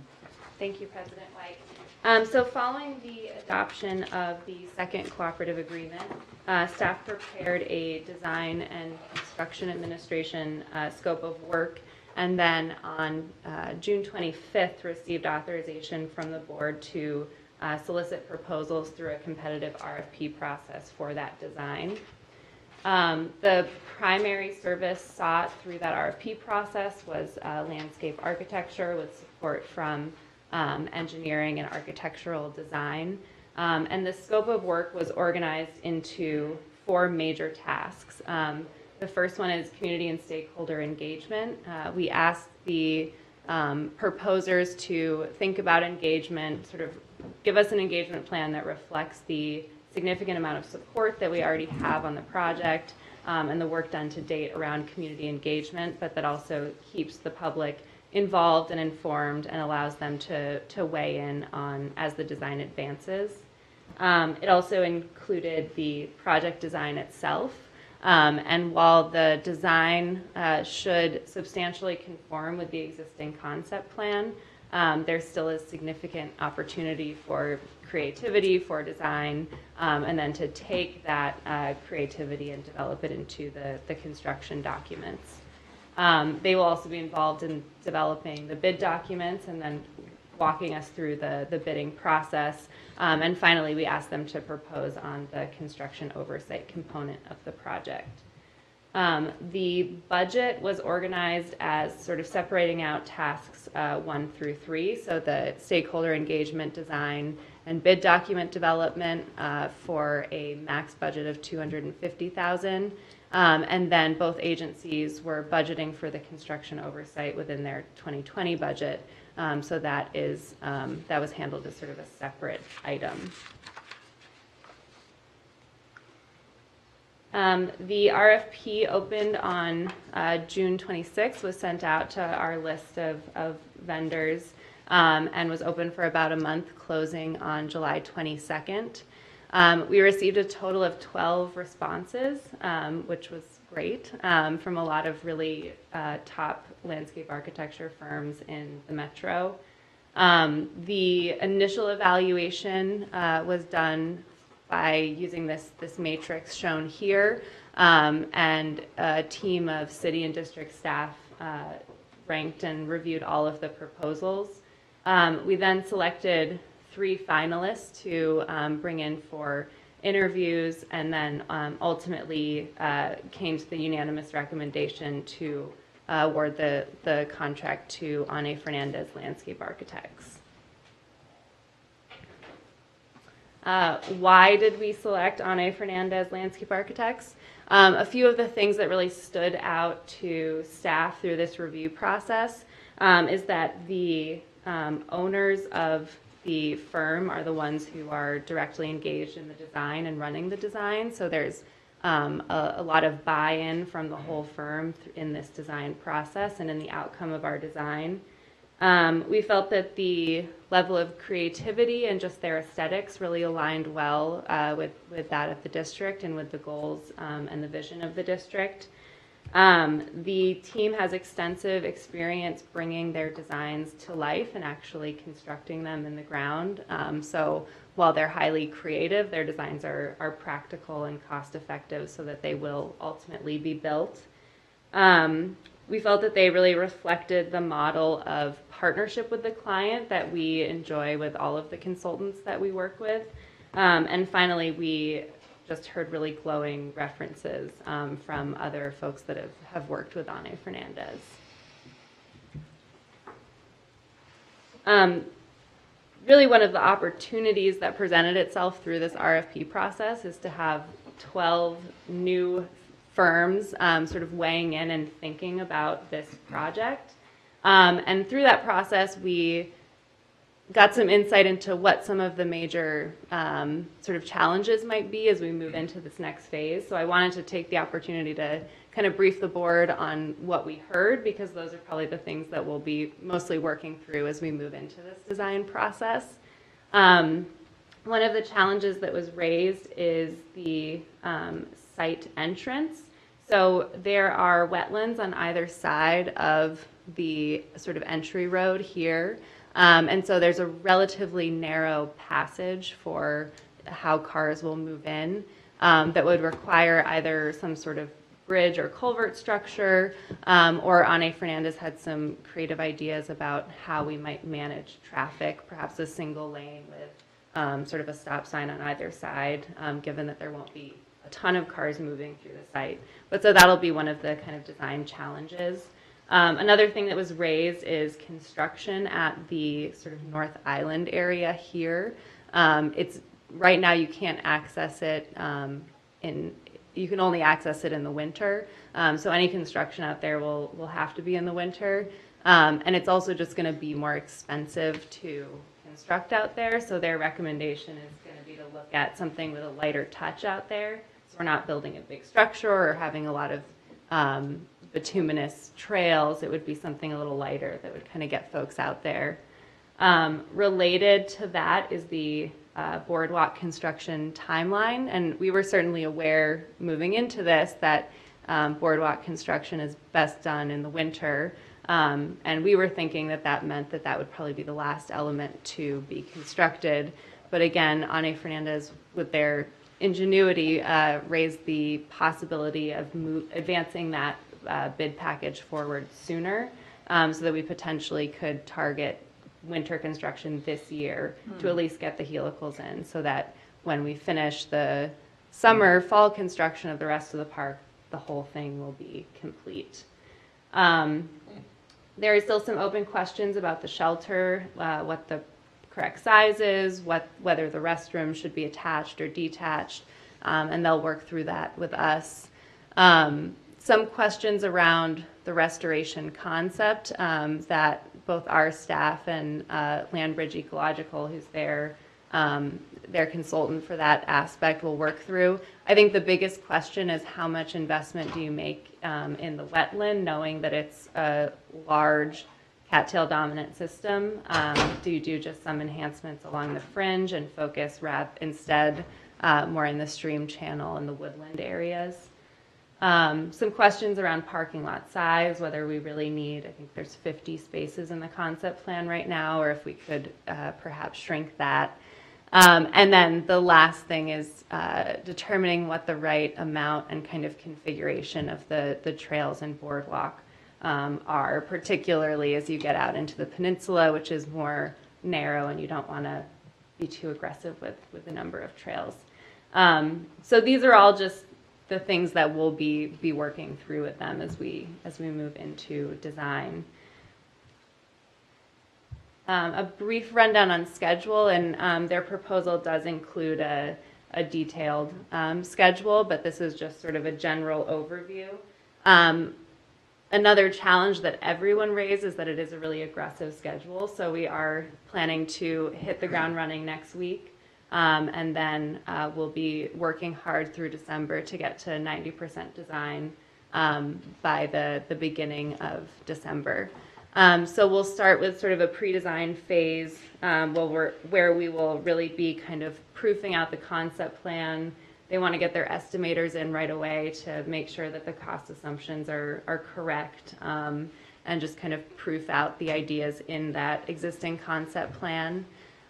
I: Thank you, President White. Um, So following the adoption of the second cooperative agreement, uh, staff prepared a design and construction administration uh, scope of work, and then on uh, June 25th, received authorization from the board to uh, solicit proposals through a competitive RFP process for that design. Um, The primary service sought through that RFP process was uh, landscape architecture with support from um, engineering and architectural design. Um, And the scope of work was organized into four major tasks. Um, The first one is community and stakeholder engagement. Uh, We asked the um, proposers to think about engagement, sort of give us an engagement plan that reflects the significant amount of support that we already have on the project um, and the work done to date around community engagement, but that also keeps the public involved and informed and allows them to, to weigh in on as the design advances. Um, It also included the project design itself. Um, And while the design uh, should substantially conform with the existing concept plan, um, there still is significant opportunity for creativity, for design, um, and then to take that uh, creativity and develop it into the, the construction documents. Um, They will also be involved in developing the bid documents and then walking us through the, the bidding process. Um, And finally, we asked them to propose on the construction oversight component of the project. Um, The budget was organized as sort of separating out tasks uh, one through three, so the stakeholder engagement design and bid document development uh, for a max budget of 250,000. Um, And then both agencies were budgeting for the construction oversight within their 2020 budget. Um, So that is, um, that was handled as sort of a separate item. Um, The RFP opened on uh, June 26th, was sent out to our list of of vendors, um, and was open for about a month, closing on July 22nd. Um, We received a total of 12 responses, um, which was great, um, from a lot of really uh, top landscape architecture firms in the metro. Um, The initial evaluation uh, was done by using this, this matrix shown here, um, and a team of city and district staff uh, ranked and reviewed all of the proposals. Um, We then selected three finalists to um, bring in for interviews, and then um, ultimately uh, came to the unanimous recommendation to uh, award the, the contract to Ane Fernandez Landscape Architects. Uh, Why did we select Ane Fernandez Landscape Architects? Um, A few of the things that really stood out to staff through this review process um, is that the um, owners of the firm are the ones who are directly engaged in the design and running the design. So there's um, a, a lot of buy-in from the whole firm in this design process and in the outcome of our design. Um, we felt that the level of creativity and just their aesthetics really aligned well uh, with, with that of the district and with the goals um, and the vision of the district. Um, the team has extensive experience bringing their designs to life and actually constructing them in the ground. Um, so while they're highly creative, their designs are, are practical and cost effective so that they will ultimately be built. Um, we felt that they really reflected the model of partnership with the client that we enjoy with all of the consultants that we work with. Um, and finally, we just heard really glowing references um, from other folks that have, have worked with Ane Fernandez. Um, really, one of the opportunities that presented itself through this RFP process is to have 12 new firms um, sort of weighing in and thinking about this project. Um, and through that process, we got some insight into what some of the major um, sort of challenges might be as we move into this next phase. So I wanted to take the opportunity to kind of brief the board on what we heard because those are probably the things that we'll be mostly working through as we move into this design process. Um, one of the challenges that was raised is the um, site entrance. So there are wetlands on either side of the sort of entry road here. Um, and so there's a relatively narrow passage for how cars will move in um, that would require either some sort of bridge or culvert structure, um, or Ane Fernandez had some creative ideas about how we might manage traffic, perhaps a single lane with um, sort of a stop sign on either side, um, given that there won't be a ton of cars moving through the site. But so that'll be one of the kind of design challenges. Um, another thing that was raised is construction at the sort of North Island area here. Um, it's right now you can't access it um, in you can only access it in the winter. Um, so any construction out there will will have to be in the winter, um, and it's also just going to be more expensive to construct out there. So their recommendation is going to be to look at something with a lighter touch out there. So we're not building a big structure or having a lot of um, bituminous trails. It would be something a little lighter that would kind of get folks out there. Um, related to that is the uh, boardwalk construction timeline, and we were certainly aware moving into this that um, boardwalk construction is best done in the winter. Um, and we were thinking that that meant that that would probably be the last element to be constructed. But again, Ane Fernandez, with their ingenuity, uh, raised the possibility of advancing that uh, bid package forward sooner um, so that we potentially could target winter construction this year to at least get the helicals in so that when we finish the summer, fall construction of the rest of the park, the whole thing will be complete. Um, there is still some open questions about the shelter, uh, what the correct size is, what, whether the restroom should be attached or detached, um, and they'll work through that with us. Um, some questions around the restoration concept um, that both our staff and uh, Landbridge Ecological, who's their um, their consultant for that aspect, will work through. I think the biggest question is how much investment do you make um, in the wetland, knowing that it's a large cattail dominant system? Um, do you do just some enhancements along the fringe and focus rather instead uh, more in the stream channel and the woodland areas? Um, some questions around parking lot size, whether we really need, I think there's 50 spaces in the concept plan right now, or if we could uh, perhaps shrink that. Um, and then the last thing is uh, determining what the right amount and kind of configuration of the, the trails and boardwalk um, are, particularly as you get out into the peninsula, which is more narrow and you don't want to be too aggressive with, with the number of trails. Um, so these are all just the things that we'll be be working through with them as we as we move into design. Um, a brief rundown on schedule, and um, their proposal does include a, a detailed um, schedule, but this is just sort of a general overview. Um, another challenge that everyone raises is that it is a really aggressive schedule, so we are planning to hit the ground running next week. Um, and then uh, we'll be working hard through December to get to 90% design um, by the, the beginning of December. Um, so we'll start with sort of a pre-design phase um, where, where we will really be kind of proofing out the concept plan. They want to get their estimators in right away to make sure that the cost assumptions are, are correct um, and just kind of proof out the ideas in that existing concept plan.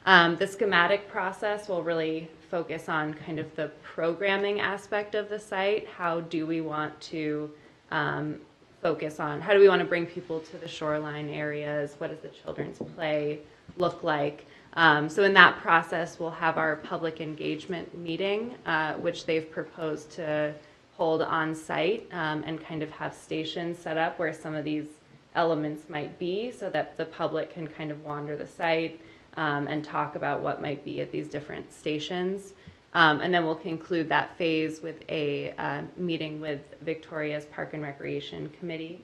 I: Um, the schematic process will really focus on kind of the programming aspect of the site. How do we want to um, focus on, how do we want to bring people to the shoreline areas? What does the children's play look like? Um, so in that process, we'll have our public engagement meeting, uh, which they've proposed to hold on site um, and kind of have stations set up where some of these elements might be so that the public can kind of wander the site um, and talk about what might be at these different stations. Um, and then we'll conclude that phase with a uh, meeting with Victoria's Park and Recreation Committee.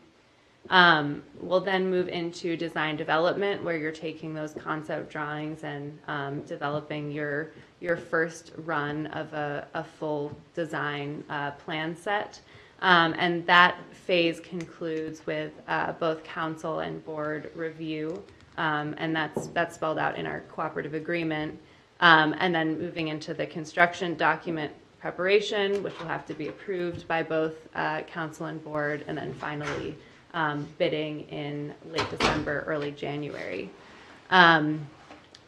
I: Um, we'll then move into design development, where you're taking those concept drawings and um, developing your your first run of a, a full design uh, plan set. Um, and that phase concludes with uh, both council and board review, um, and that's that's spelled out in our cooperative agreement. Um, and then moving into the construction document preparation, which will have to be approved by both uh, council and board, and then finally um, bidding in late December, early January. Um,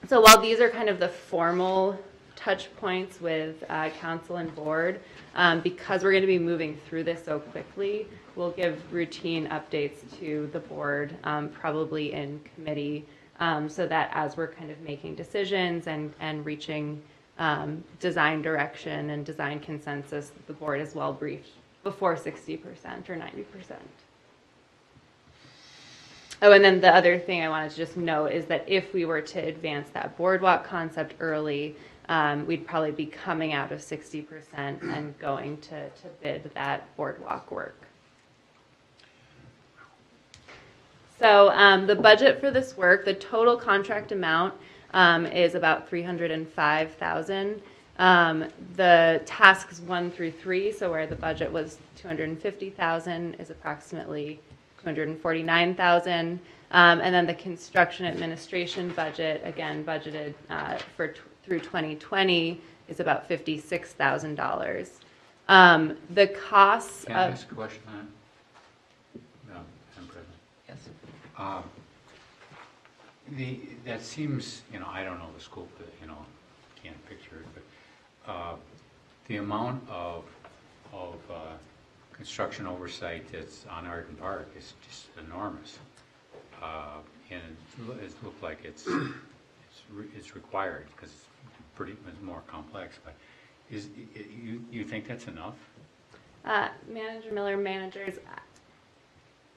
I: so while these are kind of the formal touch points with uh, council and board, um, because we're going to be moving through this so quickly, we'll give routine updates to the board, um, probably in committee, um, so that as we're kind of making decisions and, and reaching um, design direction and design consensus, the board is well briefed before 60% or 90%. Oh, and then the other thing I wanted to just note is that if we were to advance that boardwalk concept early, um, we'd probably be coming out of sixty percent and going to, to bid that boardwalk work. So, um, the budget for this work, the total contract amount, um, is about three hundred and five thousand. Um, the tasks one through three, so where the budget was two hundred and fifty thousand, is approximately two hundred and forty-nine thousand. Um, and then the construction administration budget, again, budgeted, uh, for, through twenty twenty, is about fifty-six thousand dollars. Um, the costs
C: Can I
I: of,
C: ask a question on it? No, Madam President.
A: Yes.
C: Um, The, that seems, you know, I don't know the scope, of it, you know, can't picture it, but uh, the amount of, of uh, construction oversight that's on Arden Park is just enormous. Uh, And it loo- it looked like it's, it's re- it's required, because it's pretty, more complex, but is, you, you think that's enough?
I: uh, manager Miller, managers,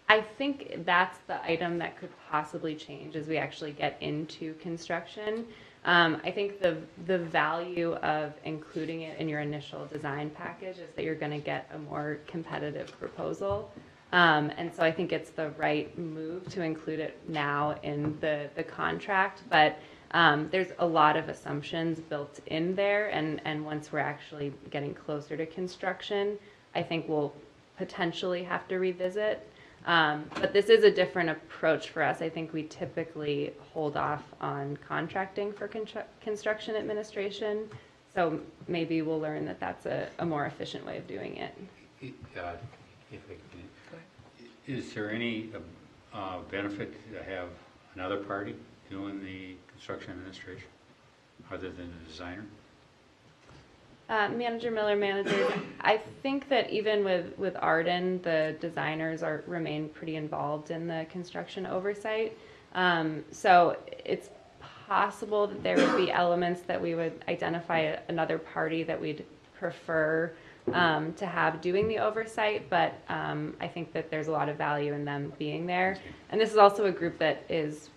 I: I think that's the item that could possibly change as we actually get into construction. Um, I think the, the value of including it in your initial design package is that you're gonna get a more competitive proposal. Um, and so I think it's the right move to include it now in the, the contract, but, um, there's a lot of assumptions built in there, and, and once we're actually getting closer to construction, I think we'll potentially have to revisit. Um, but this is a different approach for us. I think we typically hold off on contracting for constru- construction administration. So maybe we'll learn that that's a, a more efficient way of doing it.
C: If I is there any uh, benefit to have another party doing the construction administration, other than the designer?
I: Uh, Manager Miller, manager, I think that even with, with Arden, the designers are, remain pretty involved in the construction oversight. Um, so it's possible that there would be elements that we would identify another party that we'd prefer um, to have doing the oversight, but um, I think that there's a lot of value in them being there. And this is also a group that is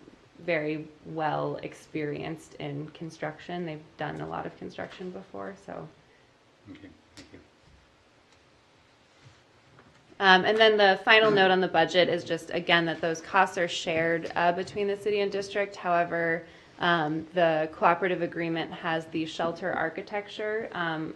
I: very well experienced in construction. They've done a lot of construction before, so.
C: Okay, thank you.
I: Um, and then the final note on the budget is just, again, that those costs are shared, uh, between the city and district. However, um, the cooperative agreement has the shelter architecture, um,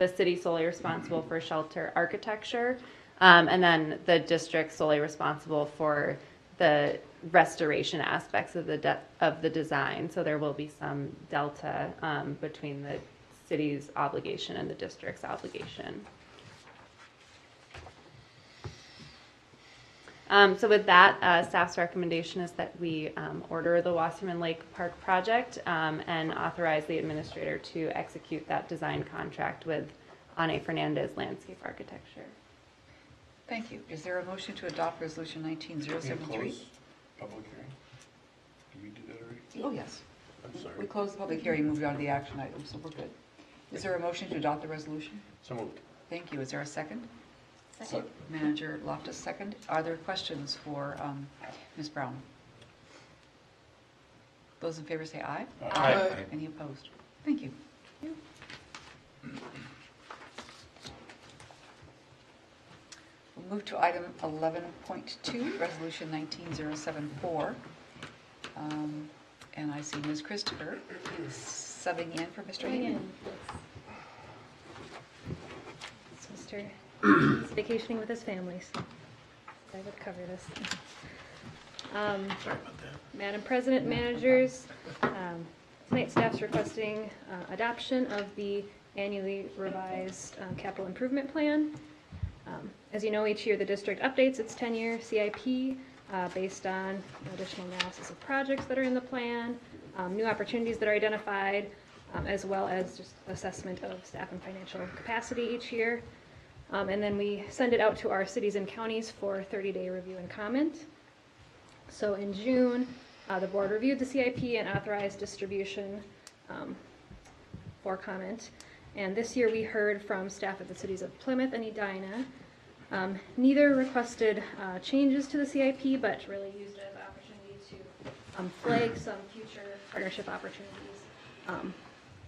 I: the city solely responsible for shelter architecture, um, and then the district solely responsible for the restoration aspects of the, de- of the design. So there will be some delta, um, between the city's obligation and the district's obligation. Um, so with that, uh, staff's recommendation is that we, um, order the Wasserman Lake Park project, um, and authorize the administrator to execute that design contract with Ane Fernandez Landscape Architecture.
A: Thank you. Is there a motion to adopt Resolution
G: Can you
A: 19073?
G: close Public hearing? Did we do that already?
A: Oh, yes.
G: I'm
A: We
G: sorry.
A: closed the public hearing, moved on to the action item, so we're good. Is there a motion to adopt the resolution?
G: So moved.
A: Thank you. Is there a second?
H: Second.
A: Manager Loftus, second. Are there questions for um, Ms. Brown? Those in favor say aye.
G: Aye. Aye.
A: Any opposed? Thank you. We'll move to item 11.2, Resolution 19074. Um, And I see Ms. Christopher subbing in for Mr. Hagan.
J: It's Mr is vacationing with his family, so I would cover this. Um, Madam President, managers, um, tonight staff's requesting uh, adoption of the annually revised um, capital improvement plan. Um, As you know, each year the district updates its 10-year CIP uh, based on additional analysis of projects that are in the plan, um, new opportunities that are identified, um, as well as just assessment of staff and financial capacity each year. Um, And then we send it out to our cities and counties for 30-day review and comment. So in June, uh, the board reviewed the CIP and authorized distribution um, for comment. And this year, we heard from staff at the cities of Plymouth and Edina. Um, Neither requested uh, changes to the CIP, but really used it as an opportunity to um, flag some future partnership opportunities um,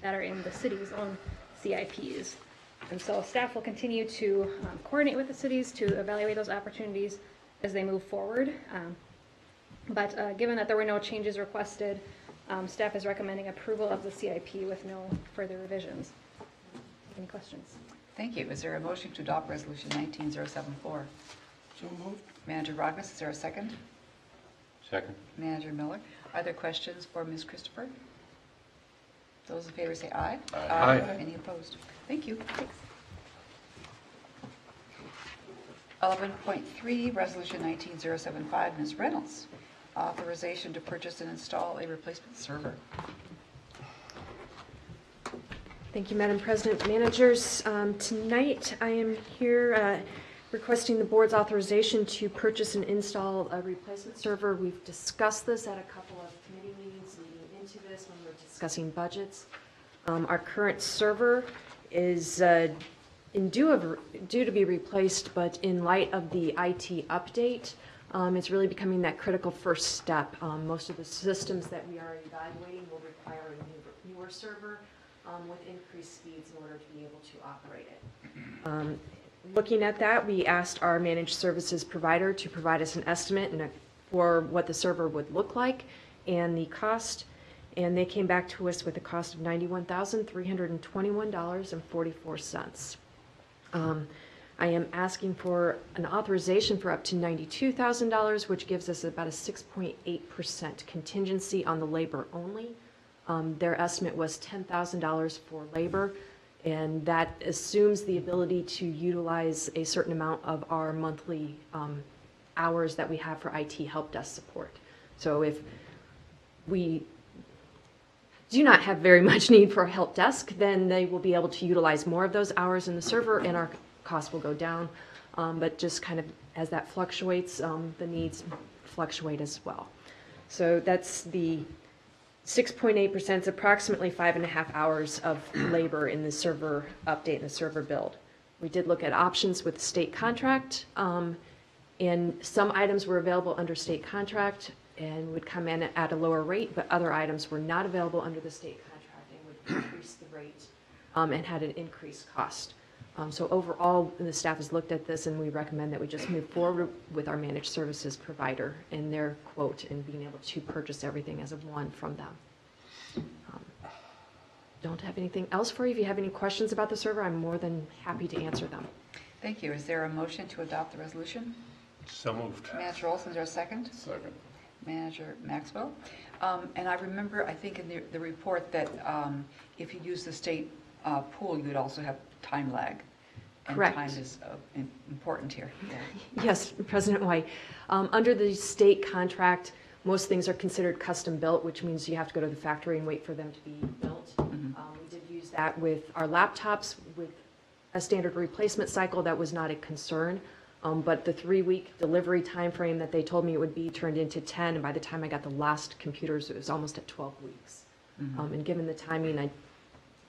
J: that are in the city's own CIPs. And so staff will continue to um, coordinate with the cities to evaluate those opportunities as they move forward. Um, But uh, given that there were no changes requested, um, staff is recommending approval of the CIP with no further revisions. Any questions?
A: Thank you. Is there a motion to adopt Resolution 19074?
G: So moved.
A: Manager Rogness, is there a second?
C: Second?
A: Manager Miller, are there questions for Ms. Christopher? Those in favor say aye.
D: Aye. Aye.
A: Any opposed? Thank you. 11.3, Resolution 19075, Ms. Reynolds, authorization to purchase and install a replacement server.
K: Thank you, Madam President. Managers, um, tonight I am here uh, requesting the board's authorization to purchase and install a replacement server. We've discussed this at a couple of committee meetings leading into this when we were discussing budgets. Um, Our current server is uh, in due of, due to be replaced, but in light of the IT update, um, it's really becoming that critical first step. Um, Most of the systems that we are evaluating will require a newer- newer server um, with increased speeds in order to be able to operate it. Um, Looking at that, we asked our managed services provider to provide us an estimate a- for what the server would look like and the cost, and they came back to us with a cost of $91,321.44. Um, I am asking for an authorization for up to $92,000, which gives us about a 6.8% contingency on the labor only. Um, Their estimate was $10,000 for labor, and that assumes the ability to utilize a certain amount of our monthly um, hours that we have for IT help desk support. So if we do not have very much need for a help desk, then they will be able to utilize more of those hours in the server and our costs will go down. Um, But just kind of as that fluctuates, um, the needs fluctuate as well. So that's the 6.8% is approximately five and a half hours of labor in the server update and the server build. We did look at options with state contract, um, and some items were available under state contract and would come in at a lower rate, but other items were not available under the state contract and would increase the rate um, and had an increased cost. Um, So overall, the staff has looked at this, and we recommend that we just move forward with our managed services provider and their quote and being able to purchase everything as of one from them. Um, Don't have anything else for you. If you have any questions about the server, I'm more than happy to answer them.
A: Thank you. Is there a motion to adopt the resolution?
G: So moved.
A: Manager Olson, is there a second?
G: Second.
A: Manager Maxwell. Um, And I remember, I think in the, the report that um, if you use the state uh, pool, you would also have time lag.
K: Correct.
A: Time is uh, im- important here.
K: Yes, President White. Um, Under the state contract, most things are considered custom-built, which means you have to go to the factory and wait for them to be built. Um, We did use that with our laptops, with a standard replacement cycle, that was not a concern. Um, But the three-week delivery time frame that they told me it would be turned into 10, and by the time I got the last computers, it was almost at 12 weeks. Um, And given the timing, I,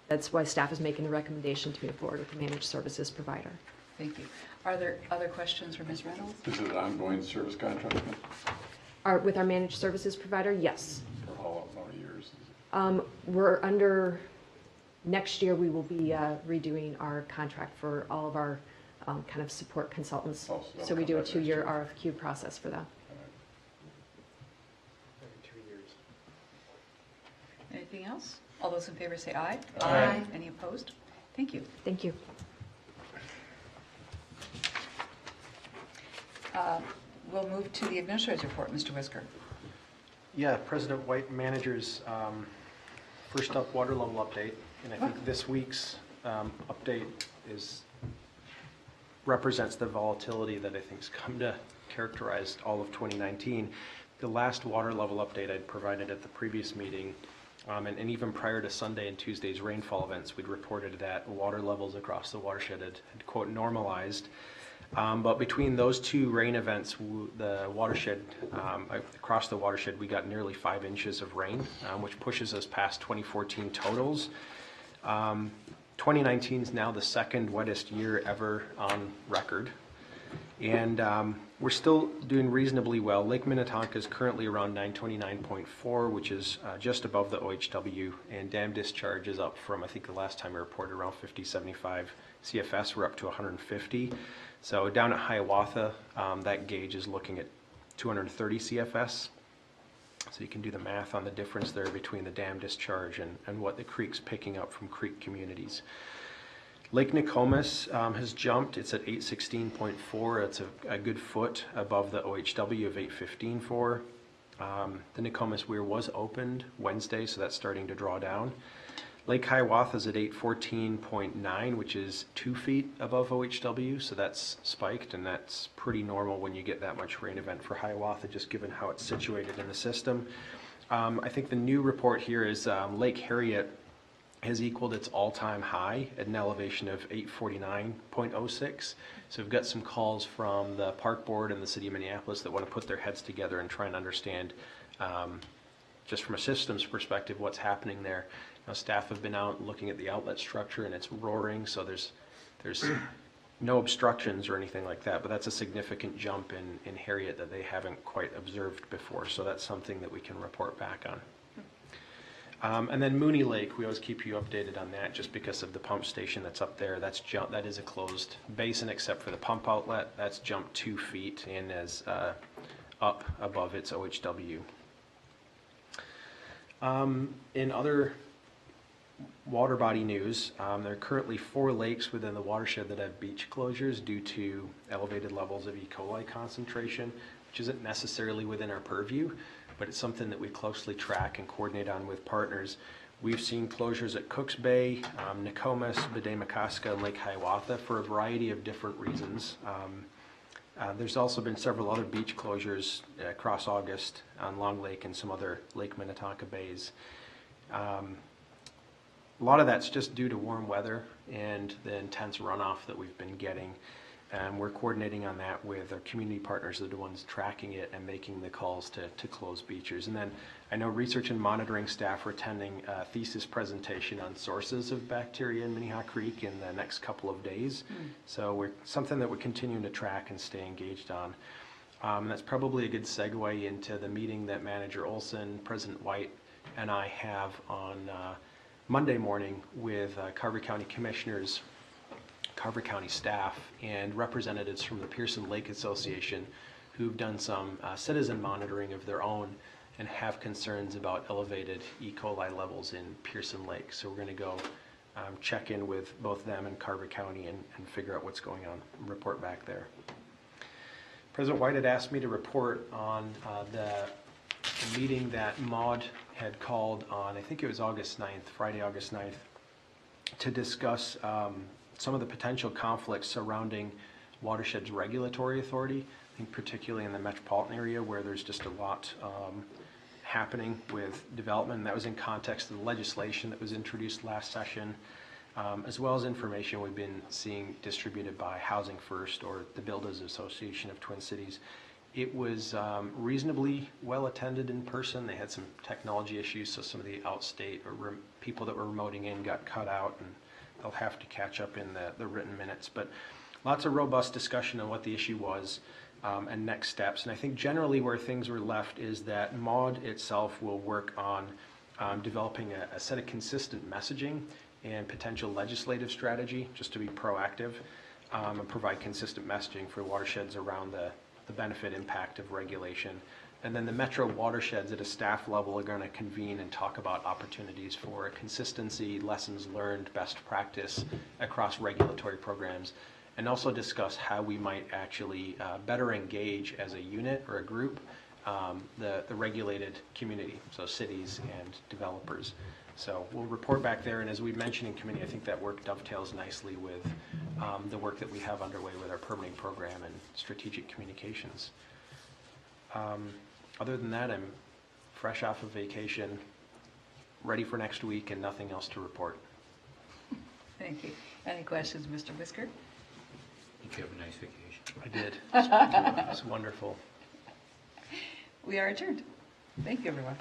K: that's why staff is making the recommendation to move forward with the managed services provider.
A: Thank you. Are there other questions for Ms. Reynolds?
D: Is it an ongoing service contract?
K: Our, with our managed services provider, yes.
D: for how many years?
K: Um, we're under, next year, we will be uh, redoing our contract for all of our um, kind of support consultants.
D: Oh, so
K: So we do a
D: back next
K: two-year
D: year.
K: RFQ process for them.
E: Every two years.
A: Anything else? All those in favor say aye.
D: Aye.
A: Any opposed? Thank you.
K: Thank you.
A: Uh, We'll move to the administrator's report, Mr. Wisker.
E: Yeah, President White managers, um, first up, water level update. And I think this week's um, update is, represents the volatility that I think has come to characterize all of 2019. The last water level update I'd provided at the previous meeting, um, and and even prior to Sunday and Tuesday's rainfall events, we'd reported that water levels across the watershed had had, quote, normalized. Um, But between those two rain events, the watershed, um, across the watershed, we got nearly five inches of rain, um, which pushes us past 2014 totals. Um, 2019 is now the second wettest year ever on record. And um, we're still doing reasonably well. Lake Minnetonka is currently around 929.4, which is uh, just above the OHW, and dam discharge is up from, I think the last time I reported, around 50, 75 CFS. We're up to 150. So down at Hiawatha, um, that gauge is looking at 230 CFS. So you can do the math on the difference there between the dam discharge and, and what the creek's picking up from creek communities. Lake Nokomis um, has jumped. It's at 816.4. It's a, a good foot above the OHW of 815.4. Um, the Nokomis Weir was opened Wednesday, so that's starting to draw down. Lake Hiawatha is at 814.9, which is two feet above OHW, so that's spiked, and that's pretty normal when you get that much rain event for Hiawatha, just given how it's situated in the system. Um, I think the new report here is um, Lake Harriet has equaled its all-time high at an elevation of 849.06. So we've got some calls from the park board and the city of Minneapolis that want to put their heads together and try and understand, um, just from a systems perspective, what's happening there. Now, staff have been out looking at the outlet structure and it's roaring, so there's, there's no obstructions or anything like that, but that's a significant jump in, in Harriet that they haven't quite observed before, so that's something that we can report back on. Um, and then Mooney Lake, we always keep you updated on that just because of the pump station that's up there. That's jump, that is a closed basin except for the pump outlet. That's jumped two feet and is, uh, up above its OHW. Um, in other water body news, um, there are currently four lakes within the watershed that have beach closures due to elevated levels of E. coli concentration, which isn't necessarily within our purview, but it's something that we closely track and coordinate on with partners. We've seen closures at Cooks Bay, um, Nokomis, and Lake Hiawatha for a variety of different reasons. Um, uh, There's also been several other beach closures across August on Long Lake and some other Lake Minnetonka bays. Um, A lot of that's just due to warm weather and the intense runoff that we've been getting. And we're coordinating on that with our community partners, are the ones tracking it and making the calls to, to close beaches. And then I know research and monitoring staff are attending a thesis presentation on sources of bacteria in Minnehaha Creek in the next couple of days. So we're, something that we're continuing to track and stay engaged on. Um, that's probably a good segue into the meeting that Manager Olson, President White, and I have on uh, Monday morning with uh, Carver County Commissioners, Carver County staff, and representatives from the Pierson Lake Association who've done some uh, citizen monitoring of their own and have concerns about elevated E. coli levels in Pierson Lake. So we're going to go um, check in with both them and Carver County and, and figure out what's going on and report back there. President White had asked me to report on uh, the the meeting that MAWD had called on, I think it was August 9th, Friday, August 9th, to discuss um, some of the potential conflicts surrounding Watershed's regulatory authority, I think particularly in the metropolitan area where there's just a lot um, happening with development. And that was in context of the legislation that was introduced last session, um, as well as information we've been seeing distributed by Housing First or the Builders Association of Twin Cities. It was um, reasonably well attended in person. They had some technology issues, so some of the outstate or rem- people that were remoting in got cut out, and they'll have to catch up in the, the written minutes. But lots of robust discussion on what the issue was um, and next steps. And I think generally where things were left is that MAWD itself will work on um, developing a, a set of consistent messaging and potential legislative strategy, just to be proactive. um, and provide consistent messaging for watersheds around the, the benefit impact of regulation. And then the metro watersheds at a staff level are going to convene and talk about opportunities for consistency, lessons learned, best practice across regulatory programs, and also discuss how we might actually uh, better engage as a unit or a group um, the, the regulated community, so cities and developers. So we'll report back there, and as we mentioned in committee, I think that work dovetails nicely with um, the work that we have underway with our permitting program and strategic communications. Um, Other than that, I'm fresh off of vacation, ready for next week, and nothing else to report.
A: Thank you. Any questions, Mr. Wisker?
C: Did you have a nice vacation?
E: I did. It was wonderful.
A: We are adjourned. Thank you, everyone.